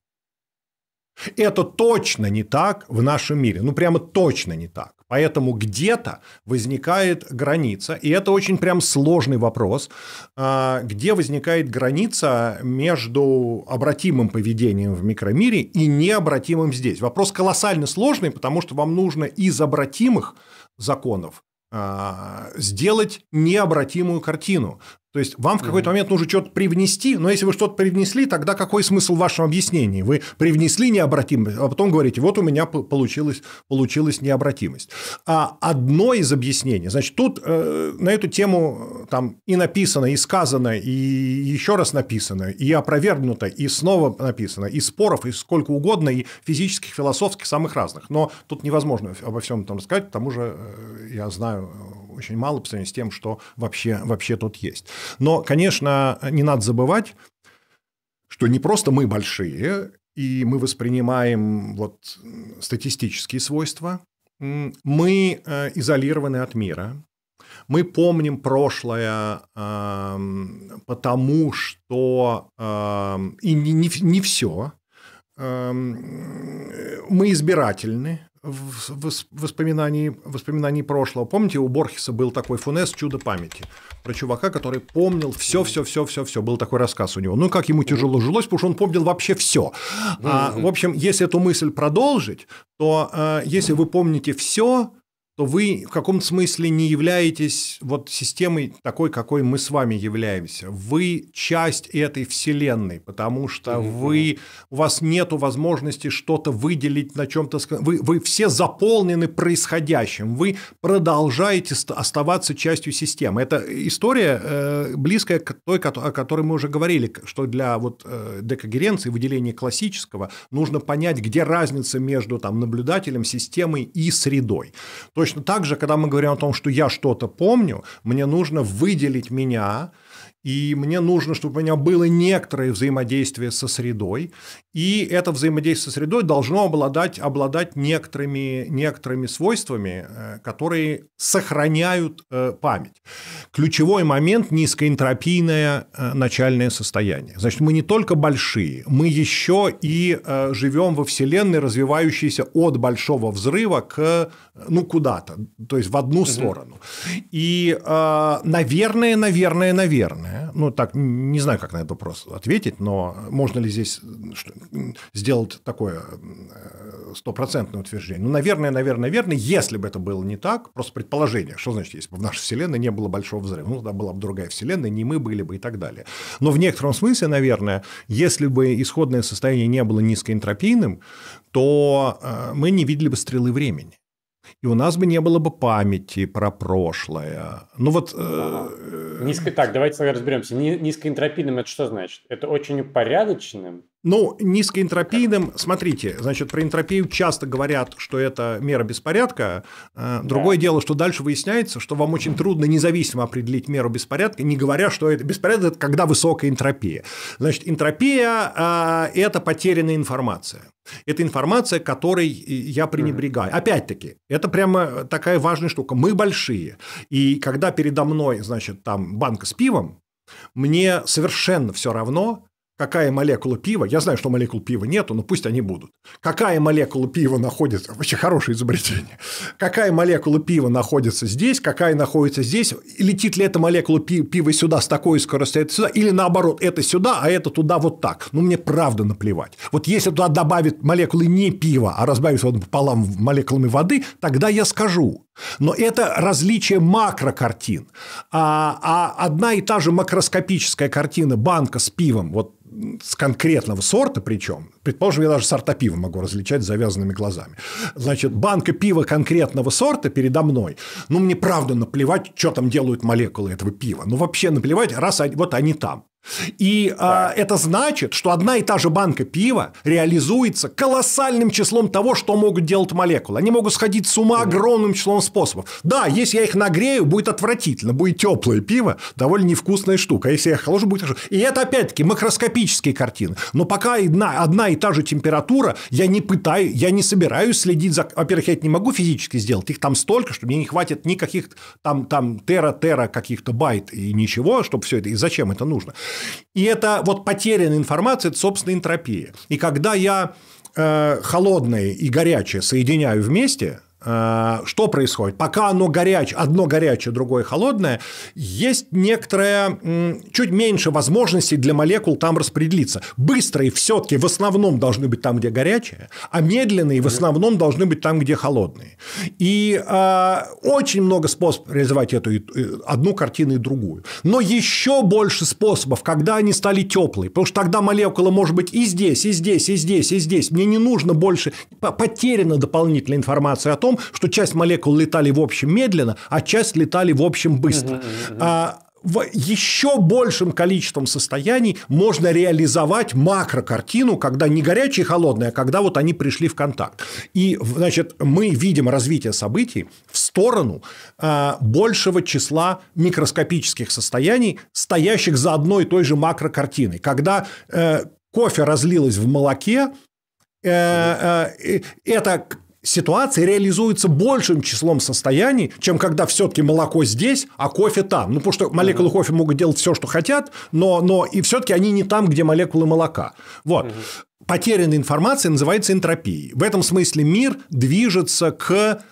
Это точно не так в нашем мире. Ну, прямо точно не так. Поэтому где-то возникает граница, и это очень прям сложный вопрос, а, где возникает граница между обратимым поведением в микромире и необратимым здесь. Вопрос колоссально сложный, потому что вам нужно из обратимых законов а, сделать необратимую картину. То есть вам в какой-то момент нужно что-то привнести, но если вы что-то привнесли, тогда какой смысл в вашем объяснении? Вы привнесли необратимость, а потом говорите, вот у меня получилась, получилась необратимость. А одно из объяснений, значит, тут э, на эту тему там и написано, и сказано, и еще раз написано, и опровергнуто, и снова написано, и споров, и сколько угодно, и физических, философских, самых разных. Но тут невозможно обо всем этом рассказать, к тому же э, я знаю очень мало по сравнению с тем, что вообще, вообще тут есть. Но, конечно, не надо забывать, что не просто мы большие, и мы воспринимаем вот статистические свойства, мы э, изолированы от мира, мы помним прошлое, потому что и не, не, не все. Мы избирательны, в воспоминании, воспоминании прошлого. Помните, у Борхеса был такой фунес «Чудо памяти» про чувака, который помнил все, все, все, все, все. Был такой рассказ у него. Ну, как ему тяжело жилось, потому что он помнил вообще все. А, в общем, если эту мысль продолжить, то а, если вы помните все, то вы в каком-то смысле не являетесь вот системой такой, какой мы с вами являемся. Вы часть этой вселенной, потому что вы, у вас нет возможности что-то выделить на чем-то. Вы, вы все заполнены происходящим. Вы продолжаете оставаться частью системы. Это история э, близкая к той, о которой мы уже говорили, что для вот, э, декогеренции, выделения классического, нужно понять, где разница между там, наблюдателем, системой и средой. То Точно так же, когда мы говорим о том, что я что-то помню, мне нужно выделить меня и мне нужно, чтобы у меня было некоторое взаимодействие со средой, и это взаимодействие со средой должно обладать, обладать некоторыми, некоторыми свойствами, э, которые сохраняют э, память. Ключевой момент – низкоэнтропийное э, начальное состояние. Значит, мы не только большие, мы еще и живем во Вселенной, развивающейся от большого взрыва к ну, куда-то, то есть в одну угу. сторону. И, наверное, наверное, наверное, наверное, ну так, не знаю, как на этот вопрос ответить, но можно ли здесь сделать такое э, стопроцентное утверждение? Ну, наверное, наверное, наверное, если бы это было не так, просто предположение, что значит, если бы в нашей Вселенной не было большого взрыва, ну, тогда была бы другая Вселенная, не мы были бы и так далее. Но в некотором смысле, наверное, если бы исходное состояние не было низкоэнтропийным, то э, мы не видели бы стрелы времени и у нас бы не было бы памяти про прошлое. Ну вот... Э, Низко, так, давайте разберемся. Низкоэнтропийным это что значит? Это очень упорядоченным? Ну, низкоэнтропийным, смотрите, значит, про энтропию часто говорят, что это мера беспорядка. Э, другое да. дело, что дальше выясняется, что вам очень трудно независимо определить меру беспорядка, не говоря, что это беспорядок – это когда высокая энтропия. Значит, энтропия э, – это потерянная информация. Это информация, которой я пренебрегаю. Опять-таки, это прямо такая важная штука. Мы большие. И когда передо мной, значит, там банка с пивом, мне совершенно все равно, какая молекула пива, я знаю, что молекул пива нету, но пусть они будут. Какая молекула пива находится, вообще хорошее изобретение, какая молекула пива находится здесь, какая находится здесь, летит ли эта молекула пива сюда с такой скоростью, это сюда, или наоборот, это сюда, а это туда вот так. Ну, мне правда наплевать. Вот если туда добавить молекулы не пива, а разбавить пополам молекулами воды, тогда я скажу. Но это различие макрокартин. А, а одна и та же макроскопическая картина банка с пивом, вот с конкретного сорта причем, предположим, я даже сорта пива могу различать с завязанными глазами. Значит, банка пива конкретного сорта передо мной, ну, мне правда наплевать, что там делают молекулы этого пива. Ну, вообще наплевать, раз они, вот они там. И а, это значит, что одна и та же банка пива реализуется колоссальным числом того, что могут делать молекулы. Они могут сходить с ума огромным числом способов. Да, если я их нагрею, будет отвратительно, будет теплое пиво, довольно невкусная штука. А если я их охлажу, будет хорошо. И это опять-таки макроскопические картины. Но пока одна, одна и та же температура, я не пытаюсь, я не собираюсь следить за. Во-первых, я это не могу физически сделать. Их там столько, что мне не хватит никаких там, там тера-тера каких-то байт и ничего, чтобы все это. И зачем это нужно? И это вот потерянная информация, это, собственно, энтропия. И когда я э, холодное и горячее соединяю вместе, что происходит? Пока оно горячее, одно горячее, другое холодное, есть некоторая чуть меньше возможностей для молекул там распределиться. Быстрые все-таки в основном должны быть там, где горячее, а медленные в основном должны быть там, где холодные. И э, очень много способов реализовать эту одну картину и другую. Но еще больше способов, когда они стали теплые, потому что тогда молекула может быть и здесь, и здесь, и здесь, и здесь. Мне не нужно больше, потеряна дополнительная информация о том, том, что часть молекул летали в общем медленно, а часть летали в общем быстро. А в еще большим количеством состояний можно реализовать макрокартину, когда не горячее и холодное, а когда вот они пришли в контакт. И, значит, мы видим развитие событий в сторону э, большего числа микроскопических состояний, стоящих за одной и той же макрокартиной. Когда э, кофе разлилось в молоке, э, это ситуация реализуется большим числом состояний, чем когда все-таки молоко здесь, а кофе там. Ну, потому что молекулы uh-huh. кофе могут делать все, что хотят, но, но и все-таки они не там, где молекулы молока. Вот. Uh-huh. Потерянная информация называется энтропией. В этом смысле мир движется к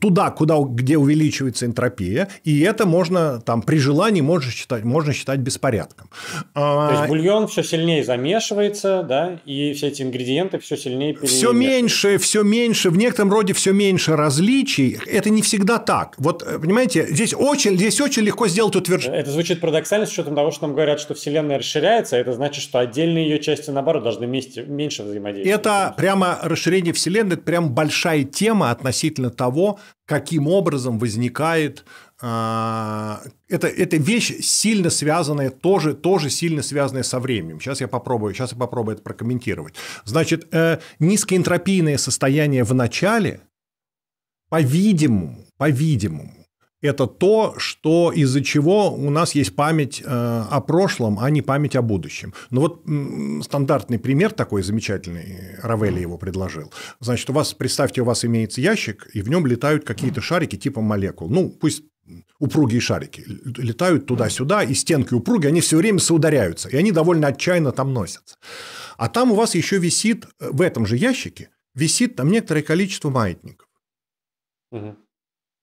туда, куда, где увеличивается энтропия, и это можно там при желании можно считать, можно считать беспорядком. То есть а, бульон все сильнее замешивается, да, и все эти ингредиенты все сильнее Все меньше, все меньше, в некотором роде все меньше различий. Это не всегда так. Вот, э, понимаете, здесь очень, здесь очень легко сделать утверждение. Это звучит парадоксально с учетом того, что нам говорят, что Вселенная расширяется, это значит, что отдельные ее части, наоборот, должны вместе меньше взаимодействовать. Это прямо расширение Вселенной, это прям большая тема относительно того, каким образом возникает а, это, это вещь сильно связанная, тоже, тоже сильно связанная со временем. Сейчас я попробую, сейчас я попробую это прокомментировать. Значит, э, низкоэнтропийное состояние в начале, по-видимому, по-видимому, это то, что из-за чего у нас есть память э, о прошлом, а не память о будущем. Ну вот стандартный пример такой замечательный, Равелли его предложил. Значит, у вас, представьте, у вас имеется ящик, и в нем летают какие-то шарики типа молекул. Ну, пусть упругие шарики летают туда-сюда, и стенки упругие, они все время соударяются, и они довольно отчаянно там носятся. А там у вас еще висит, э, в этом же ящике, висит там некоторое количество маятников. Угу.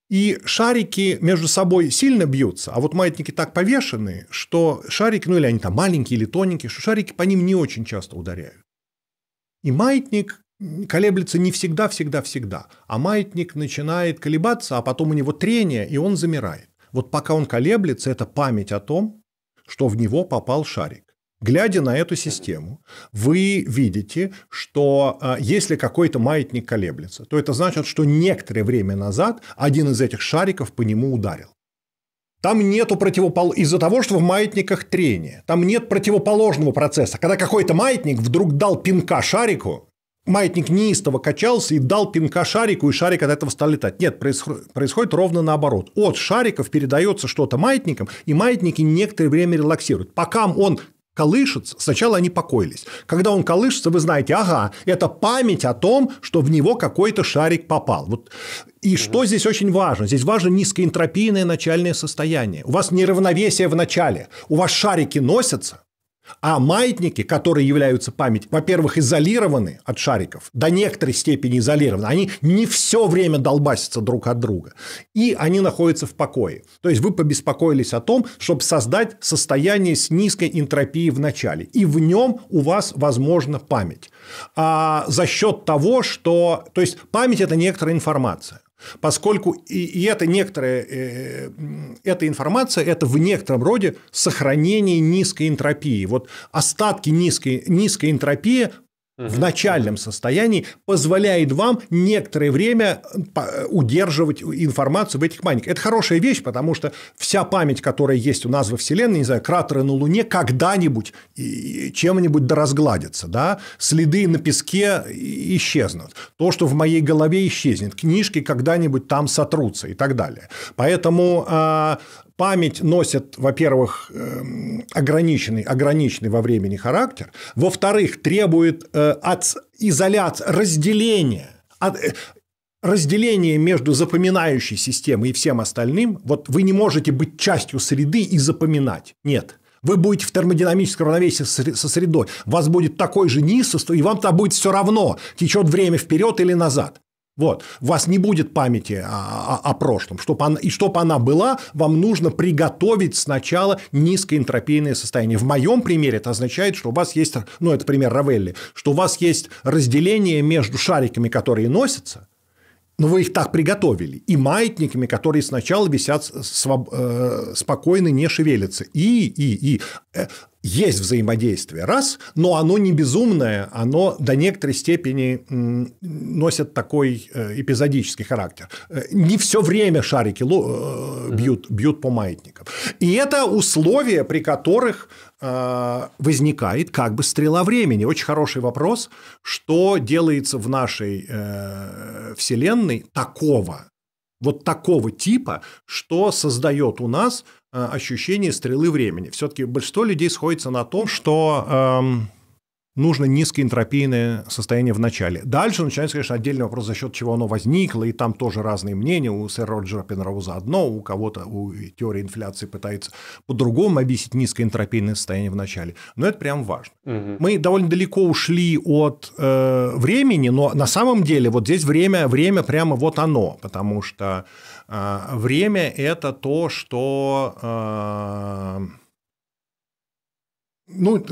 И шарики между собой сильно бьются, а вот маятники так повешены, что шарики, ну или они там маленькие или тоненькие, что шарики по ним не очень часто ударяют. И маятник колеблется не всегда, всегда, всегда, а маятник начинает колебаться, а потом у него трение, и он замирает. Вот пока он колеблется, это память о том, что в него попал шарик. Глядя на эту систему, вы видите, что а, если какой-то маятник колеблется, то это значит, что некоторое время назад один из этих шариков по нему ударил. Там нету противопол... Из-за того, что в маятниках трение. Там нет противоположного процесса. Когда какой-то маятник вдруг дал пинка шарику, маятник неистово качался и дал пинка шарику, и шарик от этого стал летать. Нет, происходит, происходит ровно наоборот. От шариков передается что-то маятникам, и маятники некоторое время релаксируют. Пока он колышется, сначала они покоились. Когда он колышется, вы знаете, ага, это память о том, что в него какой-то шарик попал. Вот. И угу. что здесь очень важно? Здесь важно низкоэнтропийное начальное состояние. У вас неравновесие в начале. У вас шарики носятся, а маятники, которые являются память, во-первых, изолированы от шариков, до некоторой степени изолированы. Они не все время долбасятся друг от друга. И они находятся в покое. То есть вы побеспокоились о том, чтобы создать состояние с низкой энтропией в начале. И в нем у вас возможна память. А за счет того, что... То есть память – это некоторая информация. Поскольку и, и это некоторая э, эта информация это в некотором роде сохранение низкой энтропии. Вот остатки низкой, низкой энтропии в начальном состоянии позволяет вам некоторое время э, удерживать информацию в этих маятниках. Это хорошая вещь, потому что вся память, которая есть у нас во Вселенной, не знаю, кратеры на Луне когда-нибудь чем-нибудь доразгладятся, да? следы на песке исчезнут, то, что в моей голове исчезнет, книжки когда-нибудь там сотрутся и так далее. Поэтому а, память носит, во-первых, эм, ограниченный, ограниченный во времени характер, во-вторых, требует э, от изоляции, разделения, от, э, разделение между запоминающей системой и всем остальным, вот вы не можете быть частью среды и запоминать. Нет. Вы будете в термодинамическом равновесии со средой. У вас будет такой же низ, и вам то будет все равно, течет время вперед или назад. Вот. У вас не будет памяти о, о, о прошлом. Чтобы она, и чтобы она была, вам нужно приготовить сначала низкоэнтропийное состояние. В моем примере это означает, что у вас есть, ну, это пример Равелли, что у вас есть разделение между шариками, которые носятся, но вы их так приготовили. И маятниками, которые сначала висят своб... э, спокойно, не шевелятся. И, и, и. Есть взаимодействие, раз, но оно не безумное, оно до некоторой степени носит такой э, эпизодический характер. Э, не все время шарики э, бьют, бьют по маятникам. И это условия, при которых возникает как бы стрела времени. Очень хороший вопрос, что делается в нашей Вселенной такого, вот такого типа, что создает у нас Э, ощущение стрелы времени. Все-таки большинство людей сходится на том, что эм, нужно низкоэнтропийное состояние в начале. Дальше начинается, конечно, отдельный вопрос, за счет чего оно возникло, и там тоже разные мнения. У сэра Роджера Пенроуза одно, у кого-то, у теории инфляции пытается по-другому объяснить низкоэнтропийное состояние в начале. Но это прям важно. Угу. Мы довольно далеко ушли от э, времени, но на самом деле вот здесь время, время прямо вот оно, потому что время – это то, что а, ну,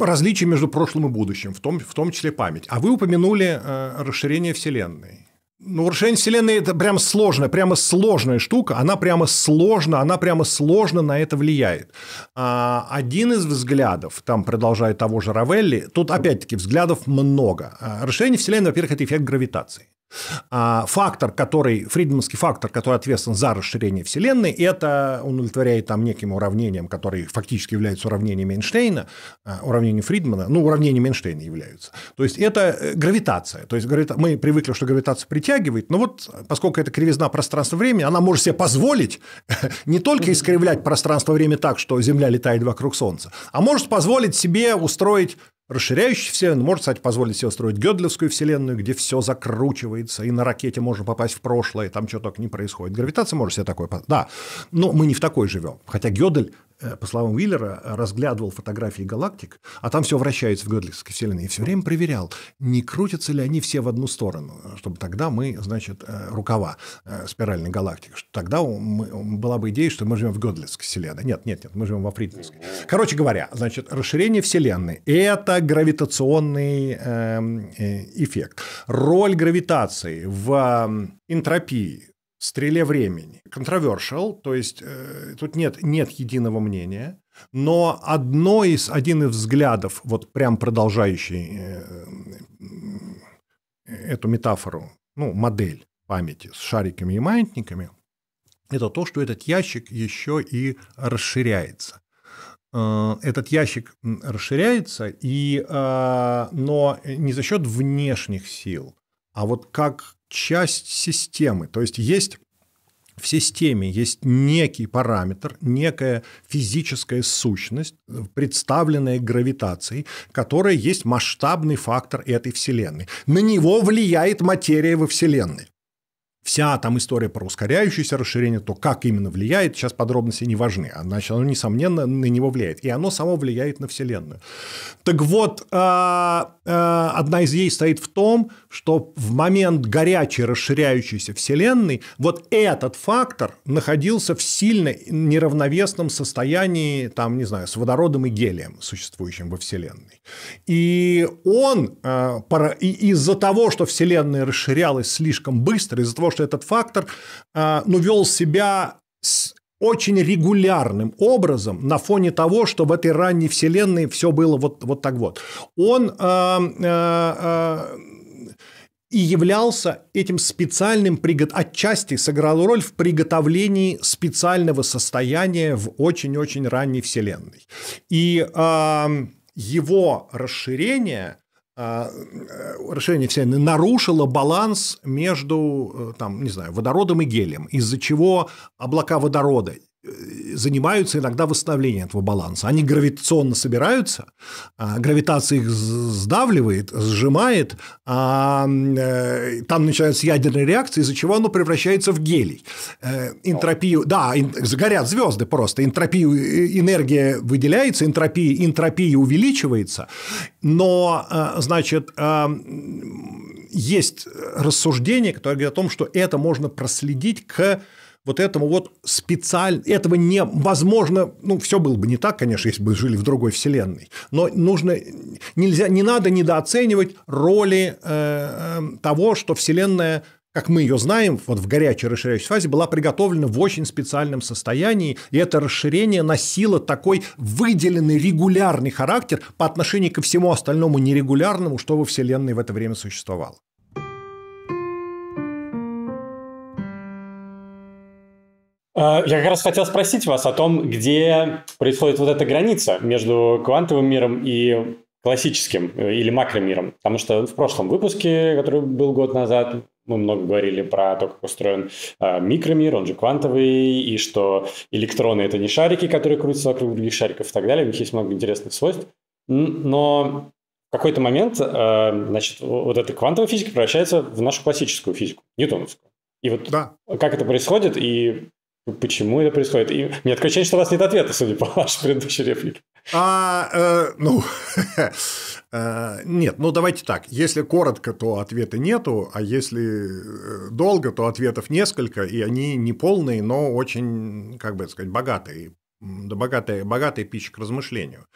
различие между прошлым и будущим, в том, в том числе память. А вы упомянули а, расширение Вселенной. Ну, расширение Вселенной – это прям сложная, прямо сложная штука. Она прямо сложно, она прямо сложно на это влияет. Один из взглядов, там продолжает того же Равелли, тут опять-таки взглядов много. Расширение Вселенной, во-первых, это эффект гравитации. А, фактор, который, фридманский фактор, который ответственен за расширение Вселенной, это он удовлетворяет там неким уравнением, которые фактически являются уравнениями Эйнштейна, а, уравнения Фридмана, ну, уравнениями Эйнштейна являются. То есть, это э, гравитация. То есть, мы привыкли, что гравитация притягивает, но вот поскольку это кривизна пространства-времени, она может себе позволить [laughs] не только искривлять пространство-время так, что Земля летает вокруг Солнца, а может позволить себе устроить Расширяющая вселенная может, кстати, позволить себе строить Гёдлевскую вселенную, где все закручивается, и на ракете можно попасть в прошлое, там что только не происходит. Гравитация может себе такое... Да, но мы не в такой живем. Хотя Гёдель по словам Уиллера, разглядывал фотографии галактик, а там все вращается в Gödelевской вселенной, и все время проверял, не крутятся ли они все в одну сторону, чтобы тогда мы, значит, э, рукава э, спиральной галактики. Тогда была бы идея, что мы живем в Gödelевской вселенной. Нет, нет, нет, мы живем во Фридманской. Короче говоря, значит, расширение вселенной – это гравитационный эм, эффект. Роль гравитации в энтропии стреле времени. Controversial, то есть э, тут нет, нет единого мнения, но одно из, один из взглядов, вот прям продолжающий э, эту метафору, ну, модель памяти с шариками и маятниками, это то, что этот ящик еще и расширяется. Э, этот ящик расширяется, и, э, но не за счет внешних сил, а вот как часть системы. То есть есть в системе есть некий параметр, некая физическая сущность, представленная гравитацией, которая есть масштабный фактор этой Вселенной. На него влияет материя во Вселенной вся там история про ускоряющееся расширение, то как именно влияет, сейчас подробности не важны. А, значит, оно, несомненно, на него влияет. И оно само влияет на Вселенную. Так вот, а, а, одна из ей стоит в том, что в момент горячей расширяющейся Вселенной вот этот фактор находился в сильно неравновесном состоянии, там, не знаю, с водородом и гелием, существующим во Вселенной. И он из-за того, что Вселенная расширялась слишком быстро, из-за того, что этот фактор а, ну, вел себя с очень регулярным образом на фоне того, что в этой ранней вселенной все было вот, вот так вот. Он э, э, э, и являлся этим специальным, отчасти сыграл роль в приготовлении специального состояния в очень-очень ранней вселенной. И э, его расширение э, расширение Вселенной нарушило баланс между, э, там, не знаю, водородом и гелием, из-за чего облака водорода занимаются иногда восстановлением этого баланса. Они гравитационно собираются, а гравитация их сдавливает, сжимает, а э, там начинаются ядерные реакции, из-за чего оно превращается в гелий. Э, энтропию, да, загорят звезды просто, энтропию, э, энергия выделяется, энтропия, энтропия увеличивается, но, значит, есть рассуждение, которое говорит о том, что это можно проследить к вот этому вот специально, этого невозможно, ну, все было бы не так, конечно, если бы жили в другой вселенной, но нужно, нельзя, не надо недооценивать роли э, э, того, что вселенная как мы ее знаем, вот в горячей расширяющей фазе, была приготовлена в очень специальном состоянии, и это расширение носило такой выделенный регулярный характер по отношению ко всему остальному нерегулярному, что во Вселенной в это время существовало. Я как раз хотел спросить вас о том, где происходит вот эта граница между квантовым миром и классическим э, или макромиром. Потому что в прошлом выпуске, который был год назад, мы много говорили про то, как устроен э, микромир, он же квантовый, и что электроны – это не шарики, которые крутятся вокруг других шариков и так далее. У них есть много интересных свойств. Но в какой-то момент э, значит, вот эта квантовая физика превращается в нашу классическую физику, ньютоновскую. И вот да. как это происходит, и Почему это происходит? И мне такое ощущение, что у вас нет ответа, судя по вашей предыдущей реплике. А, э, ну, [laughs] э, нет, ну давайте так. Если коротко, то ответа нету, а если э, долго, то ответов несколько, и они не полные, но очень, как бы сказать, богатые. Да богатая, богатая пища к размышлению.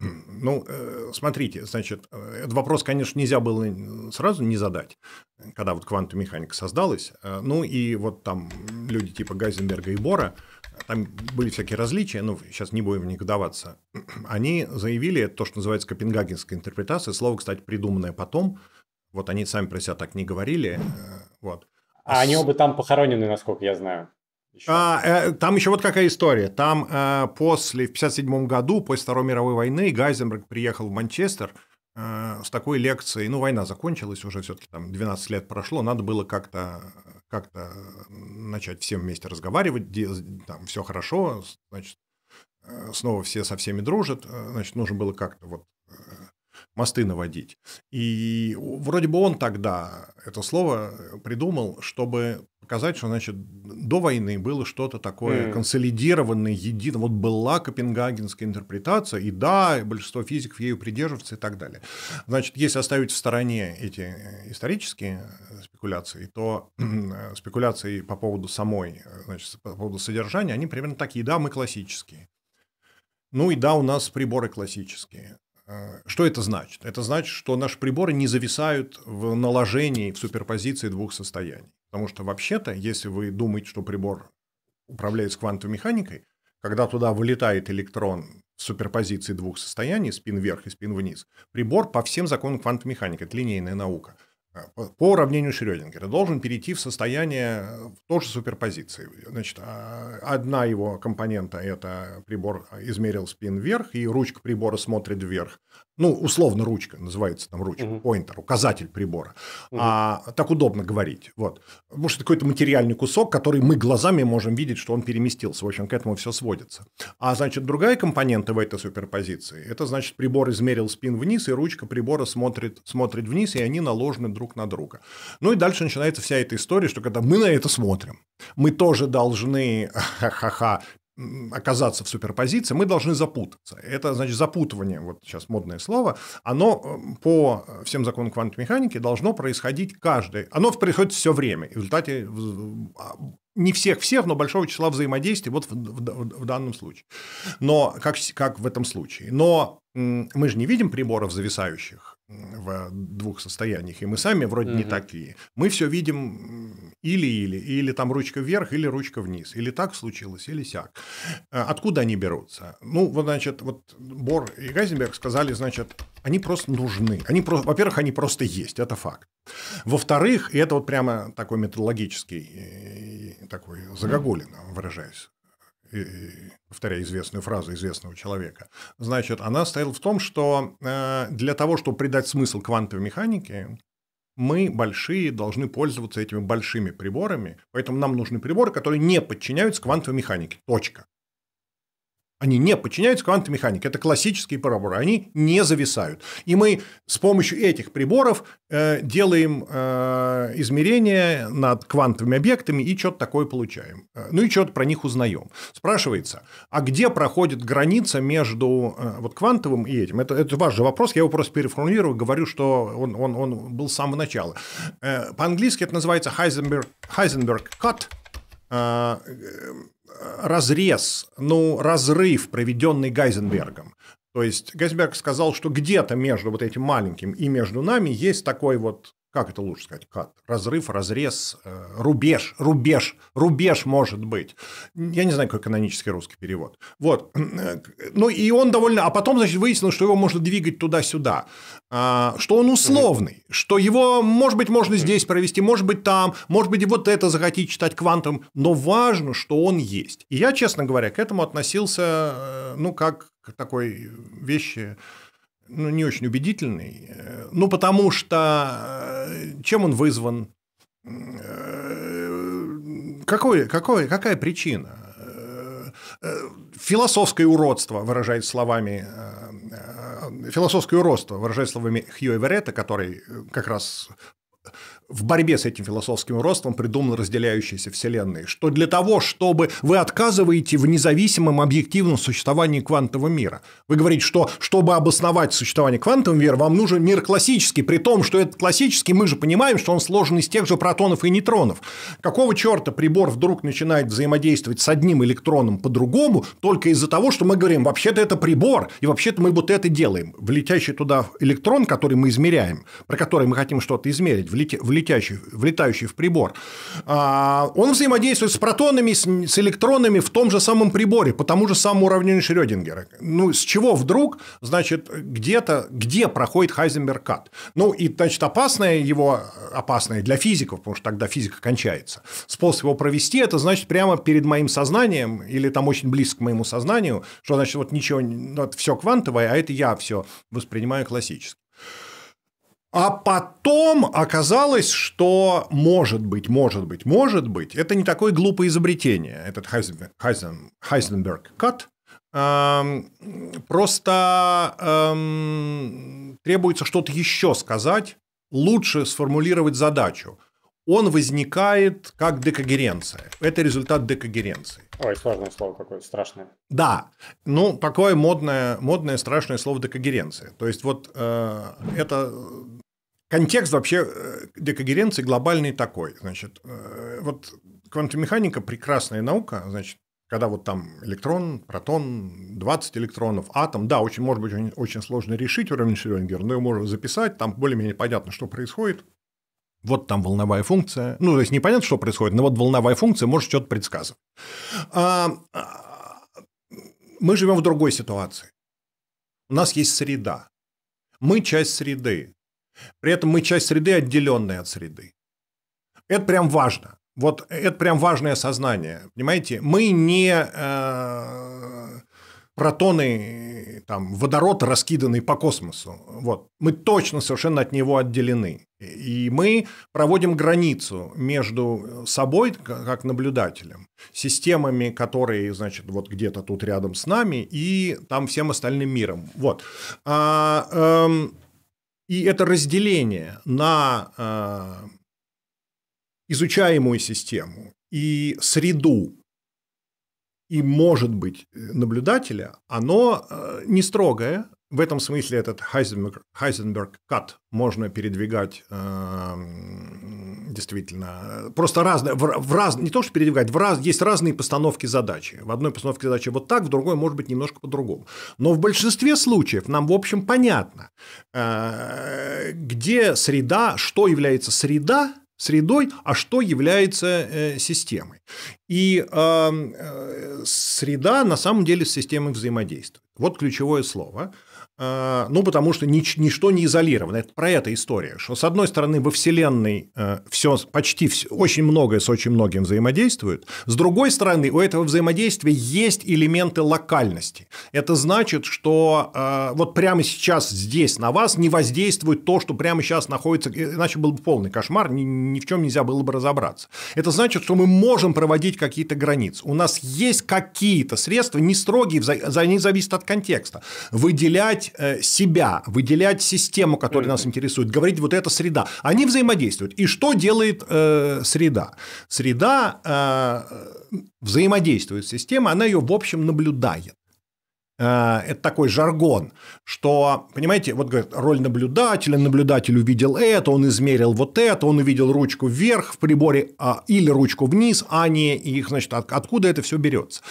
Ну, э, смотрите, значит, э, этот вопрос, конечно, нельзя было сразу не задать, когда вот квантовая механика создалась. Э, ну, и вот там люди типа Гайзенберга и Бора, там были всякие различия, ну, сейчас не будем в них вдаваться. Они заявили то, что называется копенгагенская интерпретация. Слово, кстати, придуманное потом. Вот они сами про себя так не говорили. Вот. А, а они оба там похоронены, насколько я знаю. Еще. А, э, там еще вот какая история. Там э, после, в 1957 году, после Второй мировой войны, Гайзенберг приехал в Манчестер э, с такой лекцией. Ну, война закончилась уже, все-таки там 12 лет прошло, надо было как-то как начать всем вместе разговаривать, там все хорошо, значит, э, снова все со всеми дружат, э, значит, нужно было как-то вот э, мосты наводить. И вроде бы он тогда это слово придумал, чтобы показать, что, значит, до войны было что-то такое mm. консолидированное, единое. Вот была копенгагенская интерпретация, и да, большинство физиков ею придерживаются и так далее. Значит, если оставить в стороне эти э, исторические э, спекуляции, то э, спекуляции по поводу самой, значит, по поводу содержания, они примерно такие. Да, мы классические. Ну и да, у нас приборы классические. Что это значит? Это значит, что наши приборы не зависают в наложении, в суперпозиции двух состояний. Потому что вообще-то, если вы думаете, что прибор управляет квантовой механикой, когда туда вылетает электрон в суперпозиции двух состояний, спин вверх и спин вниз, прибор по всем законам квантовой механики, это линейная наука, э, по уравнению Шрёдингера должен перейти в состояние э, тоже суперпозиции. Значит, а, одна его компонента – это прибор измерил спин вверх, и ручка прибора смотрит вверх, ну, условно ручка, называется там ручка, угу. поинтер, указатель прибора. Угу. А, так удобно говорить. Вот. Потому что это какой-то материальный кусок, который мы глазами можем видеть, что он переместился. В общем, к этому все сводится. А значит, другая компонента в этой суперпозиции, это значит, прибор измерил спин вниз, и ручка прибора смотрит, смотрит вниз, и они наложены друг на друга. Ну и дальше начинается вся эта история, что когда мы на это смотрим, мы тоже должны [laughs] ха-ха оказаться в суперпозиции, мы должны запутаться. Это, значит, запутывание, вот сейчас модное слово, оно э, по всем законам квантовой механики должно происходить каждое. Оно происходит все время. И в результате а, не всех-всех, но большого числа взаимодействий вот в, в, в данном случае. Но как, как в этом случае. Но мы же не видим приборов зависающих в двух состояниях, и мы сами вроде угу. не такие. Мы все видим Или-или. Или там ручка вверх, или ручка вниз. Или так случилось, или сяк. Э, откуда они берутся? Ну, вот, значит, вот Бор и Гайзенберг сказали, значит, они просто нужны. Они просто, во-первых, они просто есть, это факт. Во-вторых, и это вот прямо такой методологический, такой загогулина, выражаясь, повторяя известную фразу известного человека, значит, она стояла в том, что э, для того, чтобы придать смысл квантовой механике, мы, большие, должны пользоваться этими большими приборами, поэтому нам нужны приборы, которые не подчиняются квантовой механике. Точка. Они не подчиняются квантовой механике. Это классические приборы. Они не зависают. И мы с помощью этих приборов э, делаем э, измерения над квантовыми объектами и что-то такое получаем. Э, ну и что-то про них узнаем. Спрашивается, а где проходит граница между вот квантовым и этим? Это, это важный вопрос. Я его просто переформулирую. Говорю, что он, он, он был с самого начала. По-английски это называется Heisenberg, Heisenberg cut разрез, ну, разрыв, проведенный Гайзенбергом. То есть Гайзенберг сказал, что где-то между вот этим маленьким и между нами есть такой вот как это лучше сказать, кат, разрыв, разрез, э, рубеж, рубеж, рубеж может быть. Я не знаю, какой канонический русский перевод. Вот. [clears throat] Ну, и он довольно... А потом, значит, выяснилось, что его можно двигать туда-сюда. А, что он условный, что его, может быть, можно здесь провести, может быть, там, может быть, и вот это захотите читать квантом, но важно, что он есть. И я, честно говоря, к этому относился, э, ну, как к такой вещи, ну, не очень убедительный. Э, ну, потому что э, чем он вызван? Э, какой, какой, какая причина? Философское уродство, выражает словами, философское уродство, выражает словами Хью Эверетта, который как раз в борьбе с этим философским ростом придумал разделяющиеся вселенные, что для того, чтобы вы отказываете в независимом объективном существовании квантового мира. Вы говорите, что чтобы обосновать существование квантового мира, вам нужен мир классический, при том, что этот классический, мы же понимаем, что он сложен из тех же протонов и нейтронов. Какого черта прибор вдруг начинает взаимодействовать с одним электроном по-другому только из-за того, что мы говорим, вообще-то это прибор, и вообще-то мы вот это делаем. Влетящий туда электрон, который мы измеряем, про который мы хотим что-то измерить, влетя влетящий, влетающий в прибор, а, он взаимодействует с протонами, с электронами в том же самом приборе, по тому же самому уравнению Шрёдингера. Ну, с чего вдруг, значит, где-то, где проходит Хайзенберг-кат? Ну, и, значит, опасное его, опасное для физиков, потому что тогда физика кончается, способ его провести, это значит прямо перед моим сознанием или там очень близко к моему сознанию, что, значит, вот ничего, вот все квантовое, а это я все воспринимаю классически. А потом оказалось, что может быть, может быть, может быть, это не такое глупое изобретение, этот Хайзенберг кат. Эм, просто эм, требуется что-то еще сказать, лучше сформулировать задачу. Он возникает как декогеренция. Это результат декогеренции. Ой, сложное слово какое-то, страшное. Да, ну, такое модное, модное страшное слово декогеренция. То есть, вот э, это контекст вообще э, декогеренции глобальный такой. Значит, э, вот квантомеханика – прекрасная наука, значит, когда вот там электрон, протон, 20 электронов, атом, да, очень, может быть, очень, очень сложно решить уровень Шрёдингера, но его можно записать, там более-менее понятно, что происходит. Вот там волновая функция. Ну, то есть непонятно, что происходит, но вот волновая функция может что-то предсказывать. А, а, мы живем в другой ситуации. У нас есть среда. Мы часть среды. При этом мы часть среды, отделенная от среды. Это прям важно. Вот это прям важное осознание. Понимаете, мы не э, протоны, там, водород, раскиданный по космосу. Вот. Мы точно совершенно от него отделены. И мы проводим границу между собой, как наблюдателем, системами, которые, значит, вот где-то тут рядом с нами, и там всем остальным миром. Вот. А, эм, и это разделение на э, изучаемую систему и среду, и, может быть, наблюдателя, оно э, не строгое. В этом смысле этот cut можно передвигать э, действительно. Просто разные, в, в раз, не то, что передвигать, в раз, есть разные постановки задачи. В одной постановке задачи вот так, в другой может быть немножко по-другому. Но в большинстве случаев нам, в общем, понятно, э, где среда, что является среда, средой, а что является э, системой. И э, э, среда на самом деле с системой взаимодействует. Вот ключевое слово. А, ну, потому что нич- ничто не изолировано. Это про это история. Что, с одной стороны, во Вселенной э, все, почти все, очень многое с очень многим взаимодействует. С другой стороны, у этого взаимодействия есть элементы локальности. Это значит, что э, вот прямо сейчас здесь на вас не воздействует то, что прямо сейчас находится, иначе был бы полный кошмар, ни, ни в чем нельзя было бы разобраться. Это значит, что мы можем проводить какие-то границы. У нас есть какие-то средства, не строгие, они зависят от контекста, выделять э, себя, выделять систему, которая нас интересует, говорить вот эта среда. Они взаимодействуют. И что делает э, среда? Среда э, взаимодействует с системой, она ее в общем наблюдает. Э, это такой жаргон, что, понимаете, вот говорят, роль наблюдателя, наблюдатель увидел это, он измерил вот это, он увидел ручку вверх в приборе а, или ручку вниз, а не их, значит, от, откуда это все берется.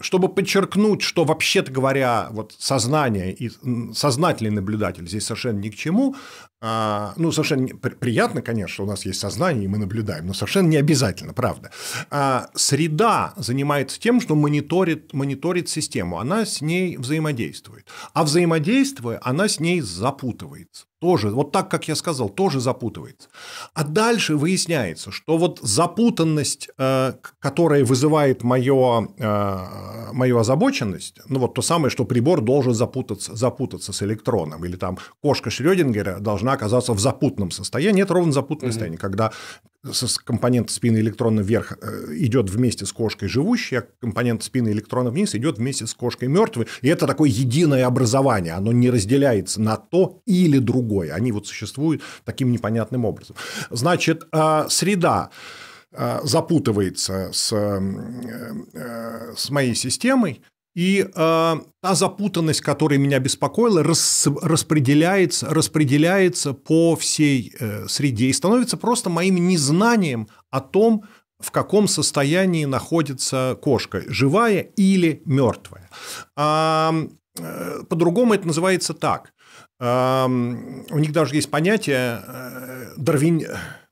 Чтобы подчеркнуть, что вообще-то говоря, вот сознание и сознательный наблюдатель здесь совершенно ни к чему, а, ну, совершенно приятно, конечно, что у нас есть сознание, и мы наблюдаем, но совершенно не обязательно, правда. А, среда занимается тем, что мониторит, мониторит систему, она с ней взаимодействует. А взаимодействуя, она с ней запутывается. Тоже, вот так, как я сказал, тоже запутывается. А дальше выясняется, что вот запутанность, э, которая вызывает мое, э, мою озабоченность, ну вот то самое, что прибор должен запутаться, запутаться с электроном, или там кошка Шрёдингера должна оказаться в запутанном состоянии, это ровно запутанное mm-hmm. состояние, когда компонент спины электрона вверх э, идет вместе с кошкой живущей, а компонент спины электрона вниз идет вместе с кошкой мертвой. И это такое единое образование. Оно не разделяется на то или другое. Они вот существуют таким непонятным образом. Значит, э, среда запутывается с, с моей системой, и э, та запутанность, которая меня беспокоила, рас, распределяется, распределяется по всей э, среде и становится просто моим незнанием о том, в каком состоянии находится кошка, живая или мертвая. Э, по-другому это называется так. У них даже есть понятие э, дарвин...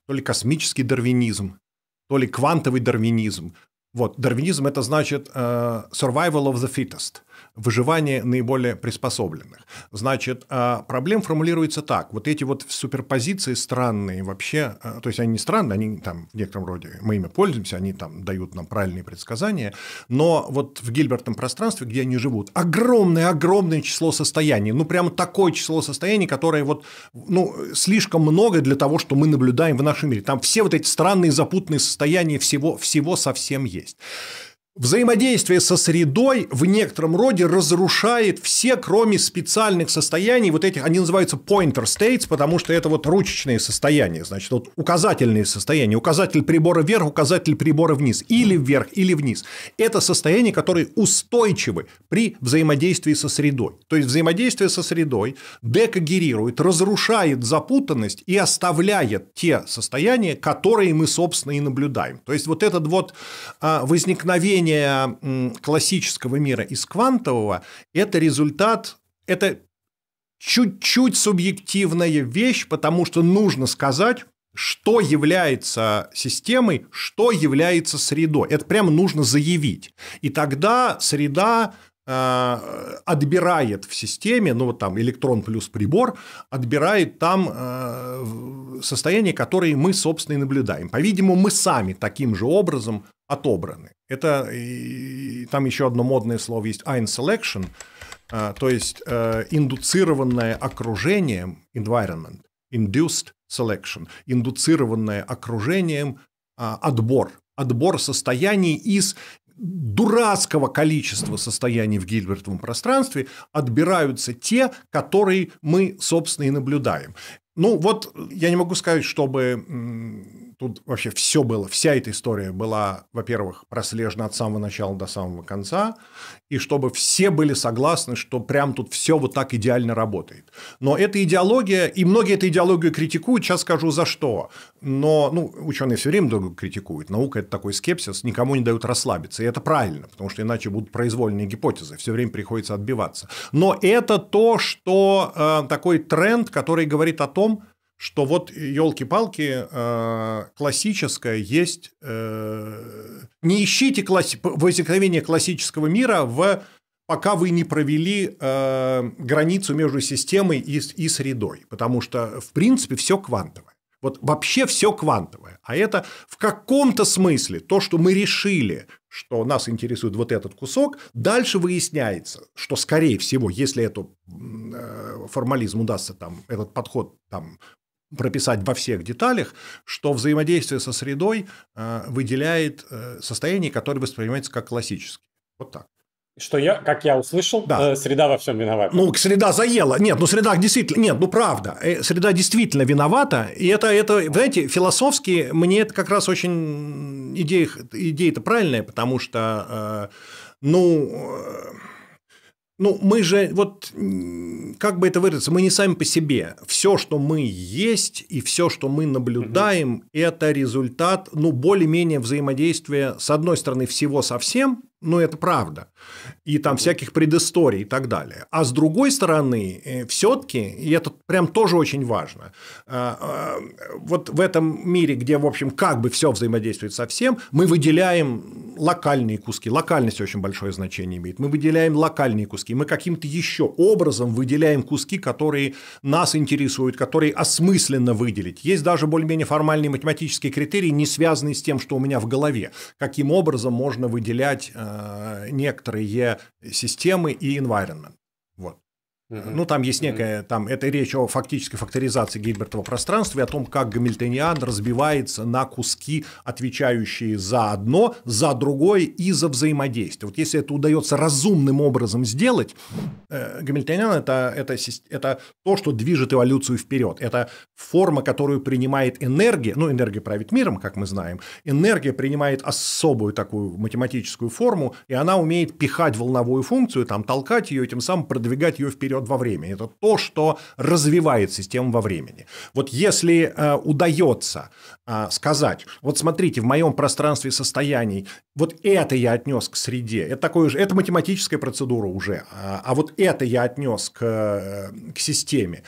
то ли космический дарвинизм, то ли квантовый дарвинизм. Вот, дарвинизм – это значит uh, survival of the fittest выживание наиболее приспособленных. Значит, а, проблем формулируется так. Вот эти вот суперпозиции странные вообще, а, то есть они не странные, они там в некотором роде, мы ими пользуемся, они там дают нам правильные предсказания, но вот в Гильбертом пространстве, где они живут, огромное-огромное число состояний, ну прямо такое число состояний, которое вот, ну, слишком много для того, что мы наблюдаем в нашем мире. Там все вот эти странные запутанные состояния всего, всего совсем есть. Взаимодействие со средой в некотором роде разрушает все, кроме специальных состояний, вот этих, они называются pointer states, потому что это вот ручечные состояния, значит, вот указательные состояния, указатель прибора вверх, указатель прибора вниз, или вверх, или вниз. Это состояния, которые устойчивы при взаимодействии со средой. То есть взаимодействие со средой декогерирует, разрушает запутанность и оставляет те состояния, которые мы, собственно, и наблюдаем. То есть вот этот вот а, возникновение изучение классического мира из квантового – это результат, это чуть-чуть субъективная вещь, потому что нужно сказать, что является системой, что является средой. Это прямо нужно заявить. И тогда среда отбирает в системе, ну вот там электрон плюс прибор, отбирает там э, состояние, которое мы, собственно, и наблюдаем. По-видимому, мы сами таким же образом отобраны. Это и, там еще одно модное слово есть ein selection, а, то есть э, индуцированное окружением environment, induced selection, индуцированное окружением а, отбор, отбор состояний из дурацкого количества состояний в Гильбертовом пространстве отбираются те, которые мы, собственно, и наблюдаем. Ну, вот я не могу сказать, чтобы тут вообще все было, вся эта история была, во-первых, прослежена от самого начала до самого конца, и чтобы все были согласны, что прям тут все вот так идеально работает. Но эта идеология, и многие эту идеологию критикуют, сейчас скажу за что, но ну, ученые все время друг критикуют, наука – это такой скепсис, никому не дают расслабиться, и это правильно, потому что иначе будут произвольные гипотезы, все время приходится отбиваться. Но это то, что э, такой тренд, который говорит о том, что вот, елки-палки, э, классическое есть... Э, не ищите класси... возникновение классического мира в пока вы не провели э, границу между системой и, и средой, потому что, в принципе, все квантовое. Вот вообще все квантовое. А это в каком-то смысле то, что мы решили, что нас интересует вот этот кусок, дальше выясняется, что, скорее всего, если этот э, формализм удастся, там, этот подход там, прописать во всех деталях, что взаимодействие со средой э, выделяет э, состояние, которое воспринимается как классическое. Вот так. Что я, как я услышал, да. э, среда во всем виновата. Ну, среда заела. Нет, ну среда действительно, нет, ну правда, среда действительно виновата. И это, это, знаете, философски мне это как раз очень идея, идея-то правильная, потому что, э, ну, э, ну, мы же, вот, как бы это выразиться, мы не сами по себе. Все, что мы есть и все, что мы наблюдаем, угу. это результат, ну, более-менее взаимодействия, с одной стороны, всего со всем, ну, это правда. И там всяких предысторий и так далее. А с другой стороны, э, все-таки, и это прям тоже очень важно, э, э, вот в этом мире, где, в общем, как бы все взаимодействует со всем, мы выделяем локальные куски. Локальность очень большое значение имеет. Мы выделяем локальные куски. Мы каким-то еще образом выделяем куски, которые нас интересуют, которые осмысленно выделить. Есть даже более-менее формальные математические критерии, не связанные с тем, что у меня в голове. Каким образом можно выделять Э, некоторые системы и environment. Ну, там есть некая, там, это речь о фактической факторизации Гильбертова пространства и о том, как гамильтониан разбивается на куски, отвечающие за одно, за другое и за взаимодействие. Вот если это удается разумным образом сделать, э, гамильтониан это, это, это то, что движет эволюцию вперед. Это форма, которую принимает энергия, ну, энергия правит миром, как мы знаем, энергия принимает особую такую математическую форму, и она умеет пихать волновую функцию, там, толкать ее, и тем самым продвигать ее вперед вперед во времени. Это то, что развивает систему во времени. Вот если э, удается э, сказать, вот смотрите, в моем пространстве состояний вот это я отнес к среде, это такое же, это математическая процедура уже, а, а вот это я отнес к, э, к системе.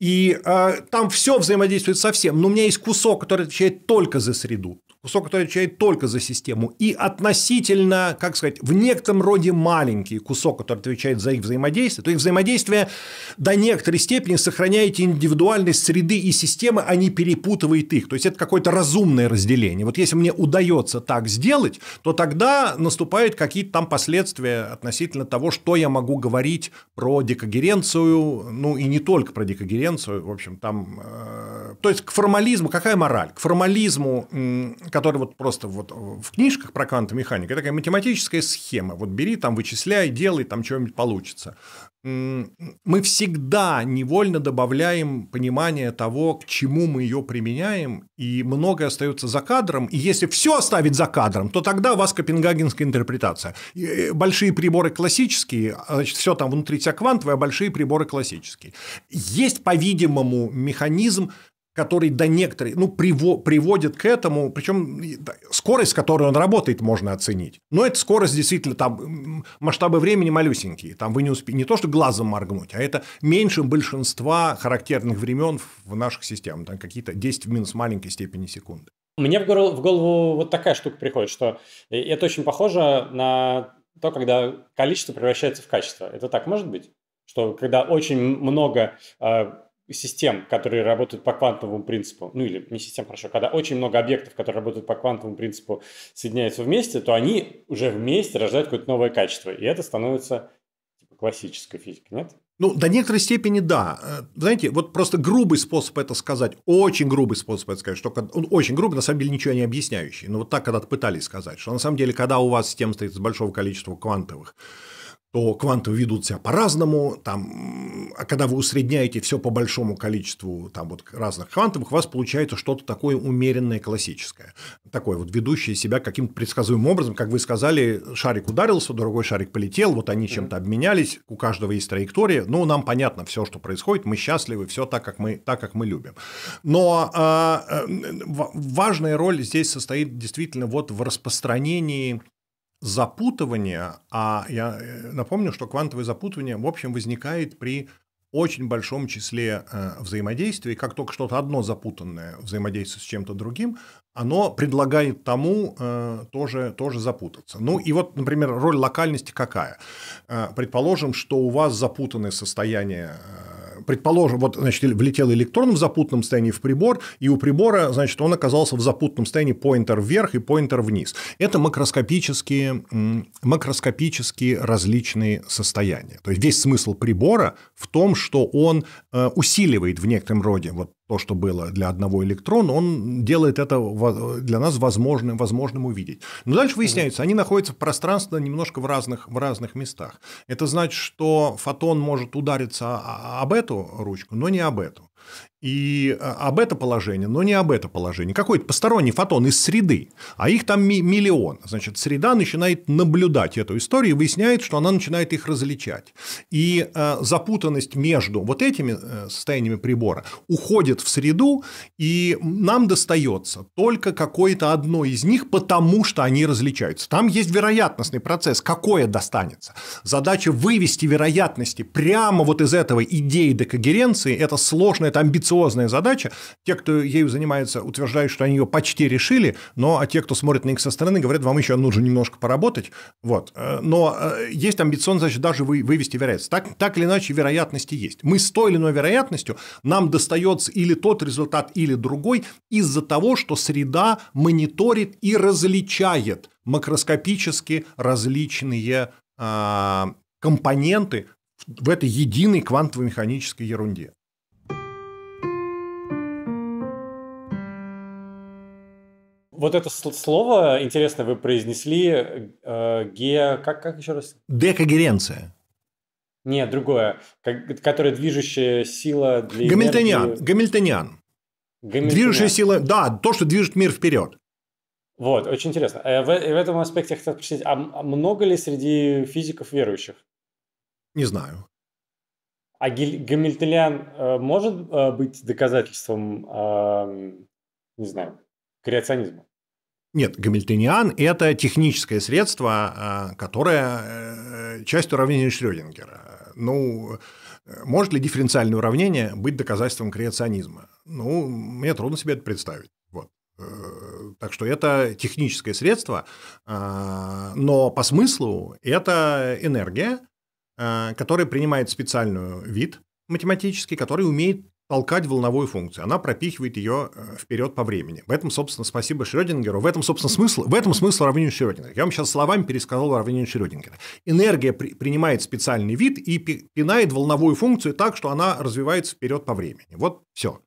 И э, там все взаимодействует со всем. Но у меня есть кусок, который отвечает только за среду кусок, который отвечает только за систему, и относительно, как сказать, в некотором роде маленький кусок, который отвечает за их взаимодействие, то их взаимодействие до некоторой степени сохраняет индивидуальность среды и системы, а не перепутывает их. То есть это какое-то разумное разделение. Вот если мне удается так сделать, то тогда наступают какие-то там последствия относительно того, что я могу говорить про декогеренцию, ну и не только про декогеренцию, в общем, там... Э, то есть к формализму, какая мораль? К формализму который вот просто вот в книжках про квантовую механику, такая математическая схема. Вот бери, там вычисляй, делай, там что-нибудь получится. Мы всегда невольно добавляем понимание того, к чему мы ее применяем, и многое остается за кадром. И если все оставить за кадром, то тогда у вас копенгагенская интерпретация. Э, большие приборы классические, а, значит, все там внутри тебя квантовое, а большие приборы классические. Есть, по-видимому, механизм который до некоторой, ну, приводит к этому, причем скорость, с которой он работает, можно оценить. Но эта скорость действительно там масштабы времени малюсенькие, там вы не успеете не то что глазом моргнуть, а это меньше большинства характерных времен в наших системах, там какие-то 10 в минус маленькой степени секунды. Мне в голову, в голову вот такая штука приходит, что это очень похоже на то, когда количество превращается в качество. Это так может быть? Что когда очень много а, систем, которые работают по квантовому принципу, ну или не систем, хорошо, когда очень много объектов, которые работают по квантовому принципу, соединяются вместе, то они уже вместе рождают какое-то новое качество. И это становится типа, классической физикой, нет? Ну, до некоторой степени да. Э, знаете, вот просто грубый способ это сказать, очень грубый способ это сказать, что он очень грубый, на самом деле ничего не объясняющий. Но вот так когда-то пытались сказать, что на самом деле, когда у вас система стоит из большого количества квантовых, то кванты ведут себя по-разному, там, а когда вы усредняете все по большому количеству там, вот, разных квантовых, у вас получается что-то такое умеренное классическое, такое вот ведущее себя каким-то предсказуемым образом, как вы сказали, шарик ударился, другой шарик полетел, вот они чем-то обменялись, у каждого есть траектория, ну, нам понятно все, что происходит, мы счастливы, все так, как мы, так, как мы любим. Но э, важная роль здесь состоит действительно вот в распространении запутывание, а я э, напомню, что квантовое запутывание, в общем, возникает при очень большом числе э, взаимодействий. Как только что-то одно запутанное взаимодействует с чем-то другим, оно предлагает тому э, тоже, тоже запутаться. Ну и вот, например, роль локальности какая? Предположим, что у вас запутанное состояние предположим, вот, значит, влетел электрон в запутанном состоянии в прибор, и у прибора, значит, он оказался в запутанном состоянии поинтер вверх и поинтер вниз. Это макроскопические, макроскопические различные состояния. То есть весь смысл прибора в том, что он э, усиливает в некотором роде вот то, что было для одного электрона, он делает это для нас возможным, возможным увидеть. Но дальше выясняется, они находятся в пространстве немножко в разных, в разных местах. Это значит, что фотон может удариться об эту ручку, но не об эту и а, об это положение, но не об это положение. Какой-то посторонний фотон из среды, а их там миллион. Значит, среда начинает наблюдать эту историю и выясняет, что она начинает их различать. И э, запутанность между вот этими э, состояниями прибора уходит в среду, и нам достается только какое-то одно из них, потому что они различаются. Там есть вероятностный процесс, какое достанется. Задача вывести вероятности прямо вот из этого идеи декогеренции – это сложная, это амбициозная амбициозная задача. Те, кто ею занимается, утверждают, что они ее почти решили, но а те, кто смотрит на них со стороны, говорят, вам еще нужно немножко поработать. Вот. Э, но э, есть амбициозная задача даже вывести вероятность. Так, так или иначе, вероятности есть. Мы с той или иной вероятностью нам достается или тот результат, или другой из-за того, что среда мониторит и различает макроскопически различные а, компоненты в этой единой квантово-механической ерунде. Вот это слово интересно вы произнесли. Э, ге... Как, как еще раз? Декогеренция. Нет, другое. Как, которая движущая сила для Гамильтониан. Энергии... Гамильтониан. Гамильтониан. Движущая сила, да, то, что движет мир вперед. Вот, очень интересно. Э, в, в этом аспекте я хотел спросить, а, а много ли среди физиков верующих? Не знаю. А Гамильтониан э, может э, быть доказательством, не знаю, креационизма? Нет, гамильтониан – это техническое средство, а, которое э, часть уравнения Шрёдингера. Ну, может ли дифференциальное уравнение быть доказательством креационизма? Ну, мне трудно себе это представить. Вот. Э, так что это техническое средство, а, но по смыслу это энергия, а, которая принимает специальный вид математический, который умеет толкать волновую функцию. Она пропихивает ее э, вперед по времени. В этом, собственно, спасибо Шрёдингеру. В этом, собственно, смысл, в этом смысл уравнения Шрёдингера. Я вам сейчас словами пересказал уравнение Шрёдингера. Энергия при, принимает специальный вид и пинает волновую функцию так, что она развивается вперед по времени. Вот все.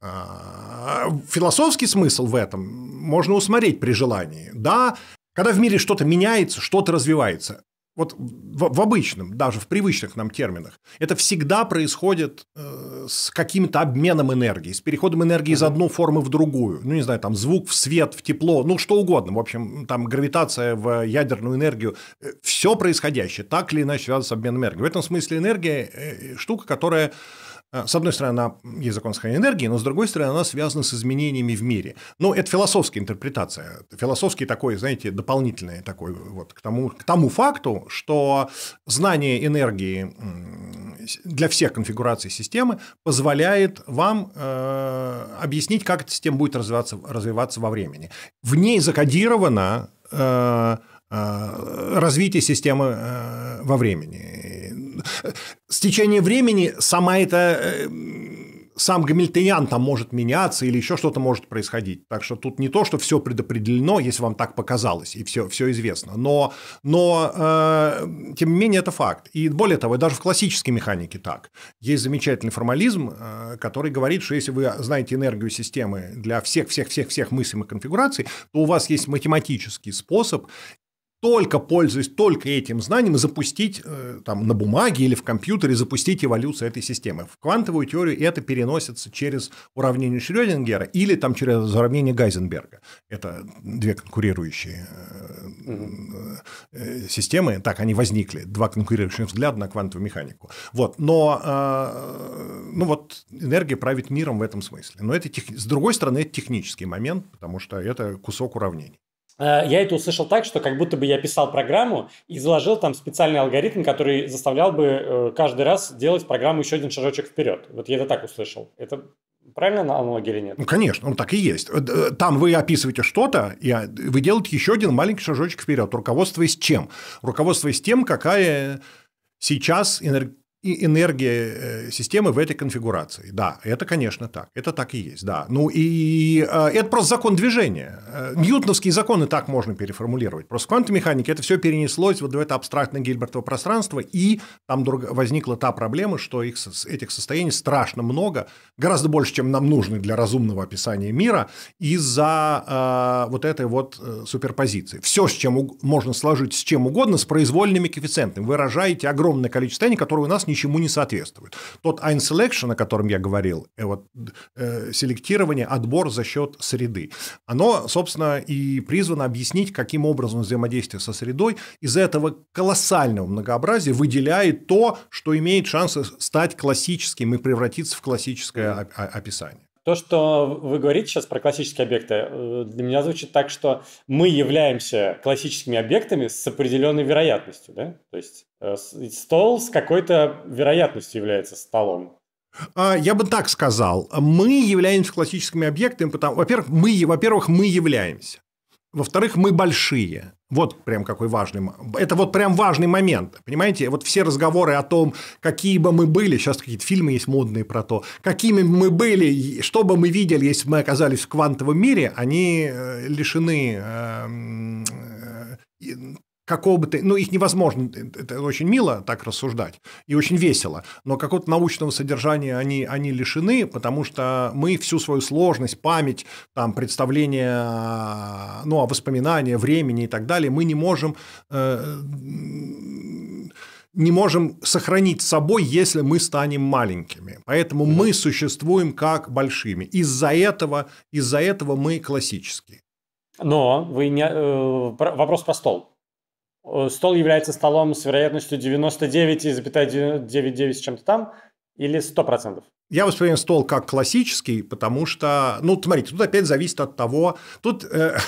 А, философский смысл в этом можно усмотреть при желании. Да, когда в мире что-то меняется, что-то развивается, вот в, в обычном, даже в привычных нам терминах, это всегда происходит э, с каким-то обменом энергии, с переходом энергии из одной формы в другую. Ну, не знаю, там звук в свет, в тепло, ну, что угодно. В общем, там гравитация в ядерную энергию. Э, Все происходящее так или иначе связано с обменом энергии. В этом смысле энергия э, – штука, которая Э, с одной стороны, она есть закон сохранения энергии, но с другой стороны, она связана с изменениями в мире. Но это философская интерпретация. Философский такой, знаете, дополнительный такой вот к тому, к тому факту, что знание энергии для всех конфигураций системы позволяет вам э, объяснить, как эта система будет развиваться, развиваться во времени. В ней закодировано э, э, развитие системы э, во времени с течением времени сама эта э, сам Гамильтониан там может меняться или еще что-то может происходить. Так что тут не то, что все предопределено, если вам так показалось, и все, все известно. Но, но э, тем не менее, это факт. И более того, даже в классической механике так. Есть замечательный формализм, э, который говорит, что если вы знаете энергию системы для всех-всех-всех-всех мыслимых конфигураций, то у вас есть математический способ только пользуясь только этим знанием, запустить э, там, на бумаге или в компьютере, запустить эволюцию этой системы. В квантовую теорию это переносится через уравнение Шрёдингера или там, через уравнение Гайзенберга. Это две конкурирующие угу. системы. Так, они возникли. Два конкурирующих взгляда на квантовую механику. Вот. Но ну вот, энергия правит миром в этом смысле. Но это, с другой стороны, это технический момент, потому что это кусок уравнений. Э, я это услышал так, что как будто бы я писал программу и заложил там специальный алгоритм, который заставлял бы э, каждый раз делать программу еще один шажочек вперед. Вот я это так услышал. Это Правильно аналогия или нет? Ну, конечно, он так и есть. Э, там вы описываете что-то, и а, вы делаете еще один маленький шажочек вперед, руководствуясь чем? Руководствуясь тем, какая сейчас и энергия э, системы в этой конфигурации. Да, это, конечно, так. Это так и есть, да. Ну и э, это просто закон движения. Э, ньютоновские законы так можно переформулировать. Просто в квантовой механике это все перенеслось вот в это абстрактное Гильбертово пространство, и там возникла та проблема, что их, этих состояний страшно много, гораздо больше, чем нам нужно для разумного описания мира, из-за вот этой вот суперпозиции. Все, с чем можно сложить с чем угодно, с произвольными коэффициентами. Выражаете огромное количество состояний, которые у нас не ничему не соответствует. Тот ein selection, о котором я говорил, э, вот, э, селектирование, отбор за счет среды, оно, собственно, и призвано объяснить, каким образом взаимодействие со средой из этого колоссального многообразия выделяет то, что имеет шансы стать классическим и превратиться в классическое описание. То, что вы говорите сейчас про классические объекты, э, для меня звучит так, что мы являемся классическими объектами с определенной вероятностью, да? То есть э, стол с какой-то вероятностью является столом. А, я бы так сказал. Мы являемся классическими объектами, потому, во-первых, мы, во-первых, мы являемся. Во-вторых, мы большие. Вот прям какой важный. Это вот прям важный момент. Понимаете, вот все разговоры о том, какие бы мы были, сейчас какие-то фильмы есть модные про то, какими мы были, что бы мы видели, если бы мы оказались в квантовом мире, они э, лишены эм, э, какого бы ты, ну, их невозможно, это очень мило так рассуждать и очень весело, но какого-то научного содержания они, они лишены, потому что мы всю свою сложность, память, там, представление, ну, о воспоминания, времени и так далее, мы не можем э, не можем сохранить с собой, если мы станем маленькими. Поэтому мы существуем как большими. Из-за этого, из-за этого мы классические. Но вы не, э, вопрос про стол. Э, стол является столом с вероятностью 99,99 с чем-то там или 100%? Я воспринимаю стол как классический, потому что, ну, смотрите, тут опять зависит от того, тут э,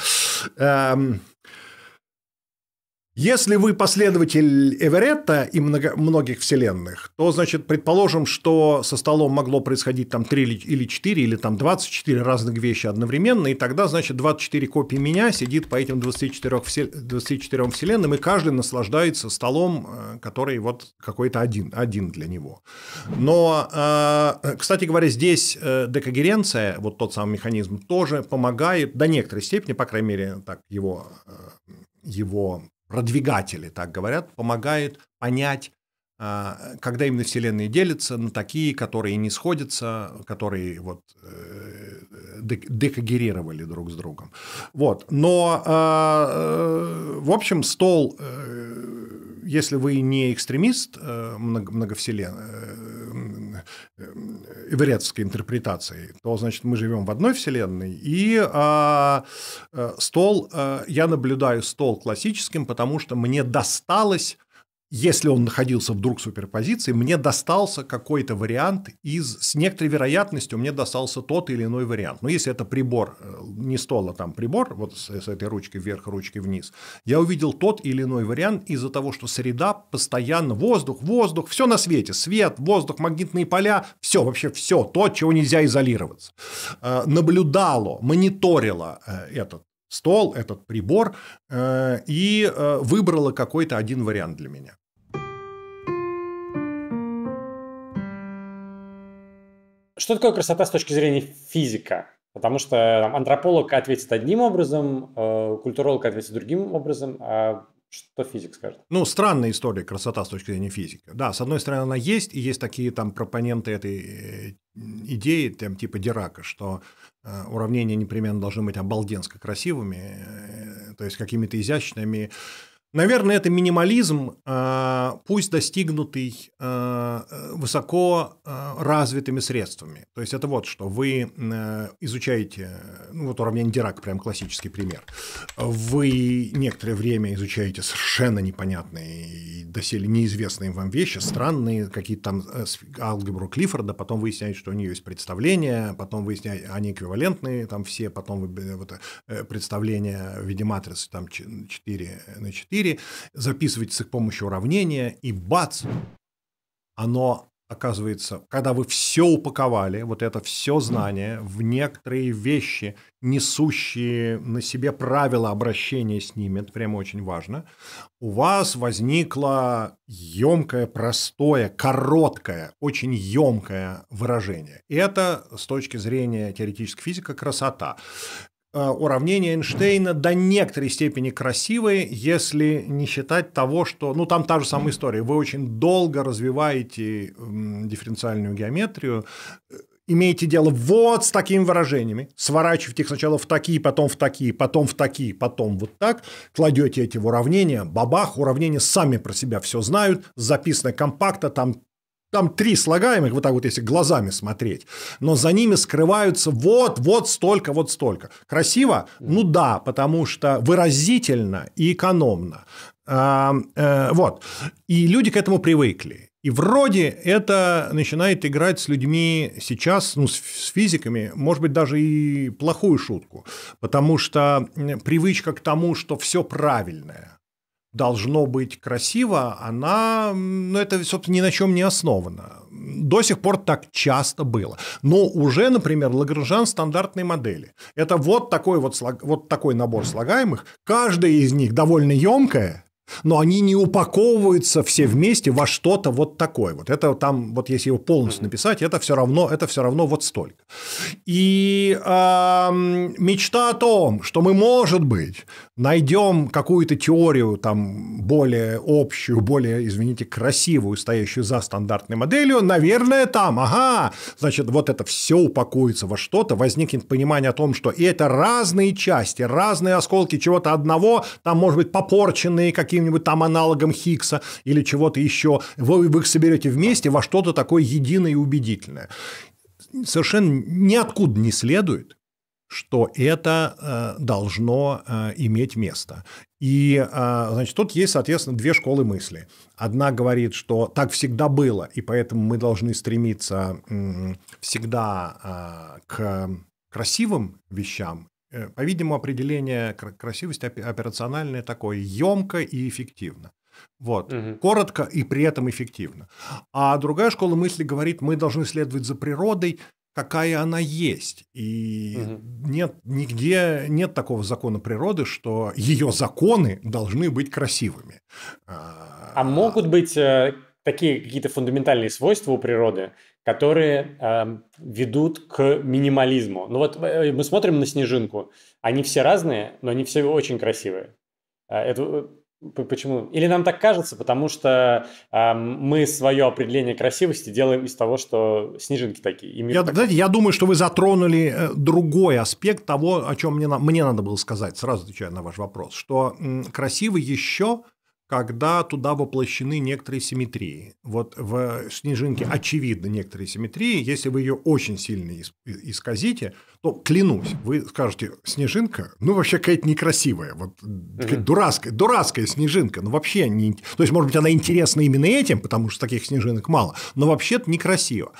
[laughs] эм, если вы последователь Эверетта и много, многих вселенных, то, значит, предположим, что со столом могло происходить там 3 или 4, или там 24 разных вещи одновременно, и тогда, значит, 24 копии меня сидит по этим 24, всел... 24 вселенным, и каждый наслаждается столом, э, который вот какой-то один, один для него. Но, э, кстати говоря, здесь э, декогеренция, вот тот самый механизм, тоже помогает до некоторой степени, по крайней мере, так его его продвигатели, так говорят, помогает понять, а, когда именно вселенные делятся на такие, которые не сходятся, которые вот э, декогерировали друг с другом. Вот. Но, а, э, в общем, стол, э, если вы не экстремист многовселенной, эверетской интерпретации, то, значит, мы живем в одной вселенной, и а, стол, я наблюдаю стол классическим, потому что мне досталось если он находился вдруг в суперпозиции, мне достался какой-то вариант из, с некоторой вероятностью мне достался тот или иной вариант. Но если это прибор, э, не стол, а там прибор, вот с, с этой ручки вверх, ручки вниз, я увидел тот или иной вариант из-за того, что среда постоянно, воздух, воздух, все на свете, свет, воздух, магнитные поля, все, вообще все, то, от чего нельзя изолироваться. Э, наблюдало, мониторило э, этот стол, этот прибор, и выбрала какой-то один вариант для меня. Что такое красота с точки зрения физика? Потому что там, антрополог ответит одним образом, э, культуролог ответит другим образом, а что физик скажет? Ну, странная история красота с точки зрения физики. Да, с одной стороны, она есть, и есть такие там пропоненты этой э, идеи, там, типа Дирака, что э, уравнения непременно должны быть обалденско красивыми, э, то есть какими-то изящными, Наверное, это минимализм, а, пусть достигнутый а, высоко а, развитыми средствами. То есть это вот что, вы изучаете, ну вот уравнение Дирак, прям классический пример. Вы некоторое время изучаете совершенно непонятные и доселе неизвестные вам вещи, странные, какие-то там э, алгебру Клиффорда, потом выясняете, что у нее есть представления, потом выясняете, они эквивалентные, там все, потом вы, вот, э, представления в виде матрицы там 4 на 4, 4, записываете с их помощью уравнения, и бац, оно оказывается, когда вы все упаковали, вот это все знание в некоторые вещи, несущие на себе правила обращения с ними, это прямо очень важно, у вас возникло емкое, простое, короткое, очень емкое выражение. Это с точки зрения теоретической физики красота. Э, уравнения Эйнштейна до некоторой степени красивые, если не считать того, что, ну там та же самая история, вы очень долго развиваете дифференциальную геометрию, э, имеете дело вот с такими выражениями, сворачиваете их сначала в такие, потом в такие, потом в такие, потом вот так, кладете эти в уравнения, бабах, уравнения сами про себя все знают, записано компактно, там там три слагаемых, вот так вот если глазами смотреть, но за ними скрываются вот, вот столько, вот столько. Красиво? Ну да, потому что выразительно и экономно. А, э, вот. И люди к этому привыкли. И вроде это начинает играть с людьми сейчас, ну, с физиками, может быть, даже и плохую шутку, потому что привычка к тому, что все правильное, должно быть красиво, она, ну, это, собственно, ни на чем не основано. До сих пор так часто было. Но уже, например, Лагранжан стандартной модели. Это вот такой вот, вот такой набор слагаемых. Каждая из них довольно емкая, но они не упаковываются все вместе во что-то вот такое. Вот это там, вот если его полностью написать, это все равно, это все равно вот столько. И э, мечта о том, что мы, может быть, найдем какую-то теорию там более общую, более, извините, красивую, стоящую за стандартной моделью, наверное, там, ага, значит, вот это все упакуется во что-то, возникнет понимание о том, что это разные части, разные осколки чего-то одного, там, может быть, попорченные какие каким-нибудь там аналогом Хиггса или чего-то еще, вы, вы их соберете вместе во что-то такое единое и убедительное. Совершенно ниоткуда не следует, что это э, должно э, иметь место. И, э, значит, тут есть, соответственно, две школы мысли. Одна говорит, что так всегда было, и поэтому мы должны стремиться всегда э, к красивым вещам, по-видимому, определение красивости операциональное такое емко и эффективно. Вот. Угу. Коротко и при этом эффективно. А другая школа мысли говорит, мы должны следовать за природой, какая она есть. И угу. нет, нигде нет такого закона природы, что ее законы должны быть красивыми. А, а могут быть э, такие какие-то фундаментальные свойства у природы, которые э, ведут к минимализму. Ну вот э, мы смотрим на снежинку, они все разные, но они все очень красивые. Э, это э, почему? Или нам так кажется, потому что э, мы свое определение красивости делаем из того, что снежинки такие. Я, так... знаете, я думаю, что вы затронули э, другой аспект того, о чем мне, мне надо было сказать, сразу отвечая на ваш вопрос, что красиво еще когда туда воплощены некоторые симметрии. Вот в снежинке очевидно некоторые симметрии. Если вы ее очень сильно исказите, то клянусь, вы скажете, снежинка, ну вообще какая-то некрасивая, вот угу. дурацкая, дурацкая снежинка, ну вообще не, то есть может быть она интересна именно этим, потому что таких снежинок мало, но вообще-то некрасиво.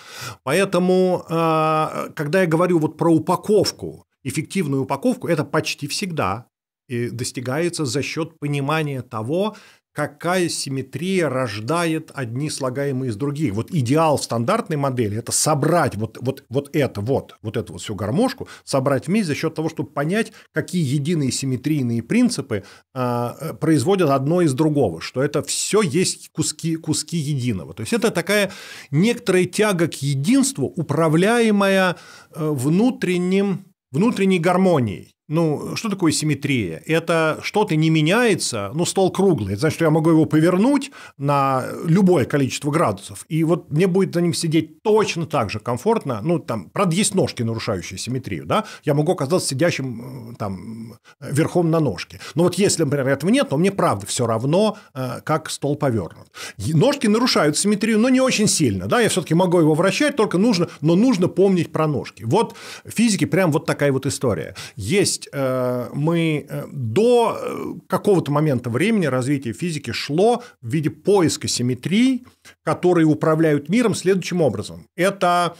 Поэтому, а, когда я говорю вот про упаковку, эффективную упаковку, это почти всегда достигается за счет понимания того, какая симметрия рождает одни слагаемые из других. Вот идеал в стандартной модели – это собрать вот, вот, вот это вот, вот эту вот всю гармошку, собрать вместе за счет того, чтобы понять, какие единые симметрийные принципы э, производят одно из другого, что это все есть куски, куски единого. То есть это такая некоторая тяга к единству, управляемая э, внутренним, внутренней гармонией Ну, что такое симметрия? Это что-то не меняется, ну, стол круглый, это значит, что я могу его повернуть на любое количество градусов, и вот мне будет за ним сидеть точно так же комфортно, ну, там, правда, есть ножки, нарушающие симметрию, да, я могу оказаться сидящим, э, там, верхом на ножке, но вот если, например, этого нет, то мне, правда, все равно, э, как стол повернут. Ножки нарушают симметрию, но не очень сильно, да, я все-таки могу его вращать, только нужно, но нужно помнить про ножки. Вот в физике прям вот такая вот история. Есть есть э, мы э, до э, какого-то момента времени развитие физики шло в виде поиска симметрий, которые управляют миром следующим образом. Это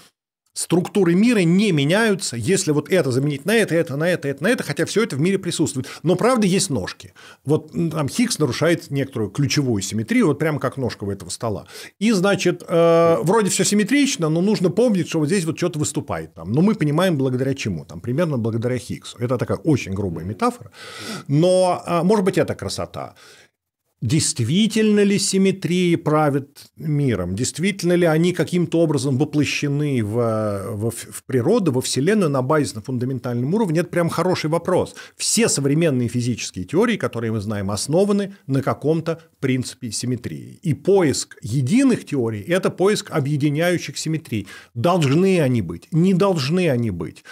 структуры мира не меняются, если вот это заменить на это, это, на это, это, на это, хотя все это в мире присутствует. Но правда есть ножки. Вот там Хиггс нарушает некоторую ключевую симметрию, вот прямо как ножка у этого стола. И, значит, э, вроде все симметрично, но нужно помнить, что вот здесь вот что-то выступает. Там. Но мы понимаем, благодаря чему. Там, примерно благодаря Хиггсу. Это такая очень грубая метафора. Но, э, может быть, это красота. Действительно ли симметрии правят миром? Действительно ли они каким-то образом воплощены в, в, в природу, во Вселенную на базе на фундаментальном уровне? Это прям хороший вопрос. Все современные физические теории, которые мы знаем, основаны на каком-то принципе симметрии. И поиск единых теорий – это поиск объединяющих симметрий. Должны они быть, не должны они быть.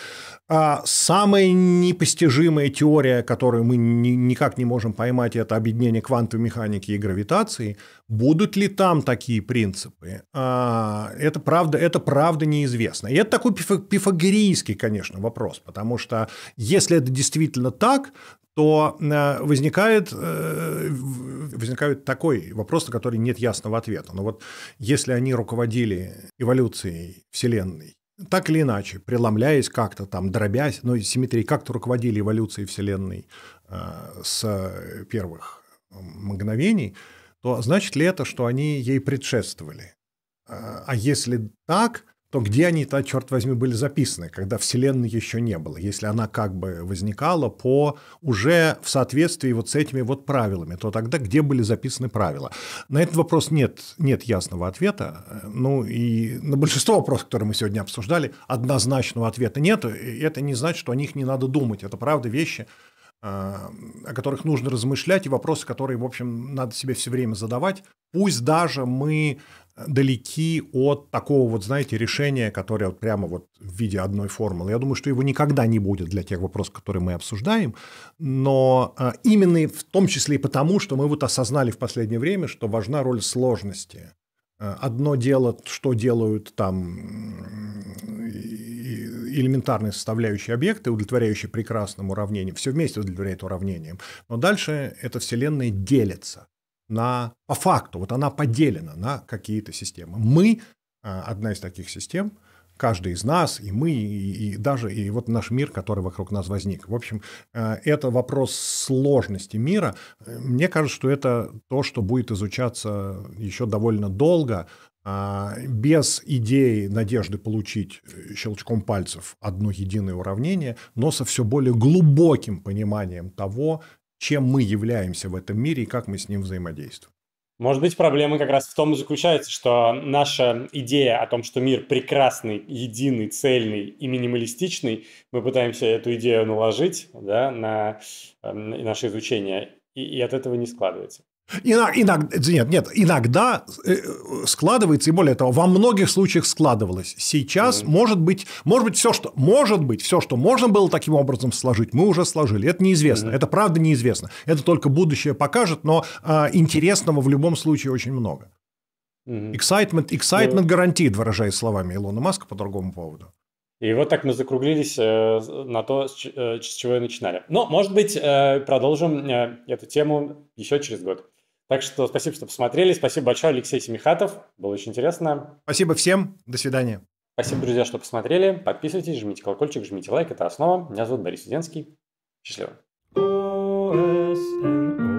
А самая непостижимая теория, которую мы никак не можем поймать, это объединение квантовой механики и гравитации. Будут ли там такие принципы? А, это правда, это правда неизвестно. И это такой пифагорийский, конечно, вопрос, потому что если это действительно так, то э, возникает, э, возникает такой вопрос, на который нет ясного ответа. Но вот если они руководили эволюцией Вселенной так или иначе, преломляясь как-то там, дробясь, но симметрии как-то руководили эволюцией Вселенной э, с первых мгновений, то значит ли это, что они ей предшествовали? Э, а если так, то где они-то, черт возьми, были записаны, когда Вселенной еще не было, если она как бы возникала по уже в соответствии вот с этими вот правилами, то тогда где были записаны правила? На этот вопрос нет, нет ясного ответа. Ну и на большинство вопросов, которые мы сегодня обсуждали, однозначного ответа нет. И это не значит, что о них не надо думать. Это правда вещи, а, о которых нужно размышлять, и вопросы, которые, в общем, надо себе все время задавать. Пусть даже мы далеки от такого вот, знаете, решения, которое вот прямо вот в виде одной формулы. Я думаю, что его никогда не будет для тех вопросов, которые мы обсуждаем, но а, именно в том числе и потому, что мы вот осознали в последнее время, что важна роль сложности. А, одно дело, что делают там элементарные составляющие объекты, удовлетворяющие прекрасным уравнением, все вместе удовлетворяет уравнением, но дальше эта Вселенная делится на, по факту, вот она поделена на какие-то системы. Мы а, одна из таких систем, каждый из нас, и мы, и, и даже и вот наш мир, который вокруг нас возник. В общем, а, это вопрос сложности мира. Мне кажется, что это то, что будет изучаться еще довольно долго, а, без идеи надежды получить э, щелчком пальцев одно единое уравнение, но со все более глубоким пониманием того, чем мы являемся в этом мире и как мы с ним взаимодействуем. Может быть, проблема как раз в том и заключается, что наша идея о том, что мир прекрасный, единый, цельный и минималистичный, мы пытаемся эту идею наложить да, на, на эм, наше изучение, и, и от этого не складывается. Иногда, нет, нет, иногда э, складывается, и более того, во многих случаях складывалось. Сейчас, mm-hmm. может быть, может быть, все, что, может быть, все, что можно было таким образом сложить, мы уже сложили. Это неизвестно. Mm-hmm. Это правда неизвестно. Это только будущее покажет, но а, интересного в любом случае очень много. Mm-hmm. Excitement, excitement mm-hmm. гарантиит, выражаясь словами Илона Маска по другому поводу. И вот так мы закруглились э, на то, с, э, с чего и начинали. Но, может быть, продолжим эту тему еще через год. Так что спасибо, что посмотрели. Спасибо большое, Алексей Семихатов. Было очень интересно. Спасибо всем. До свидания. Спасибо, друзья, что посмотрели. Подписывайтесь, жмите колокольчик, жмите лайк. Это основа. Меня зовут Борис Сиденский. Счастливо. OSNO.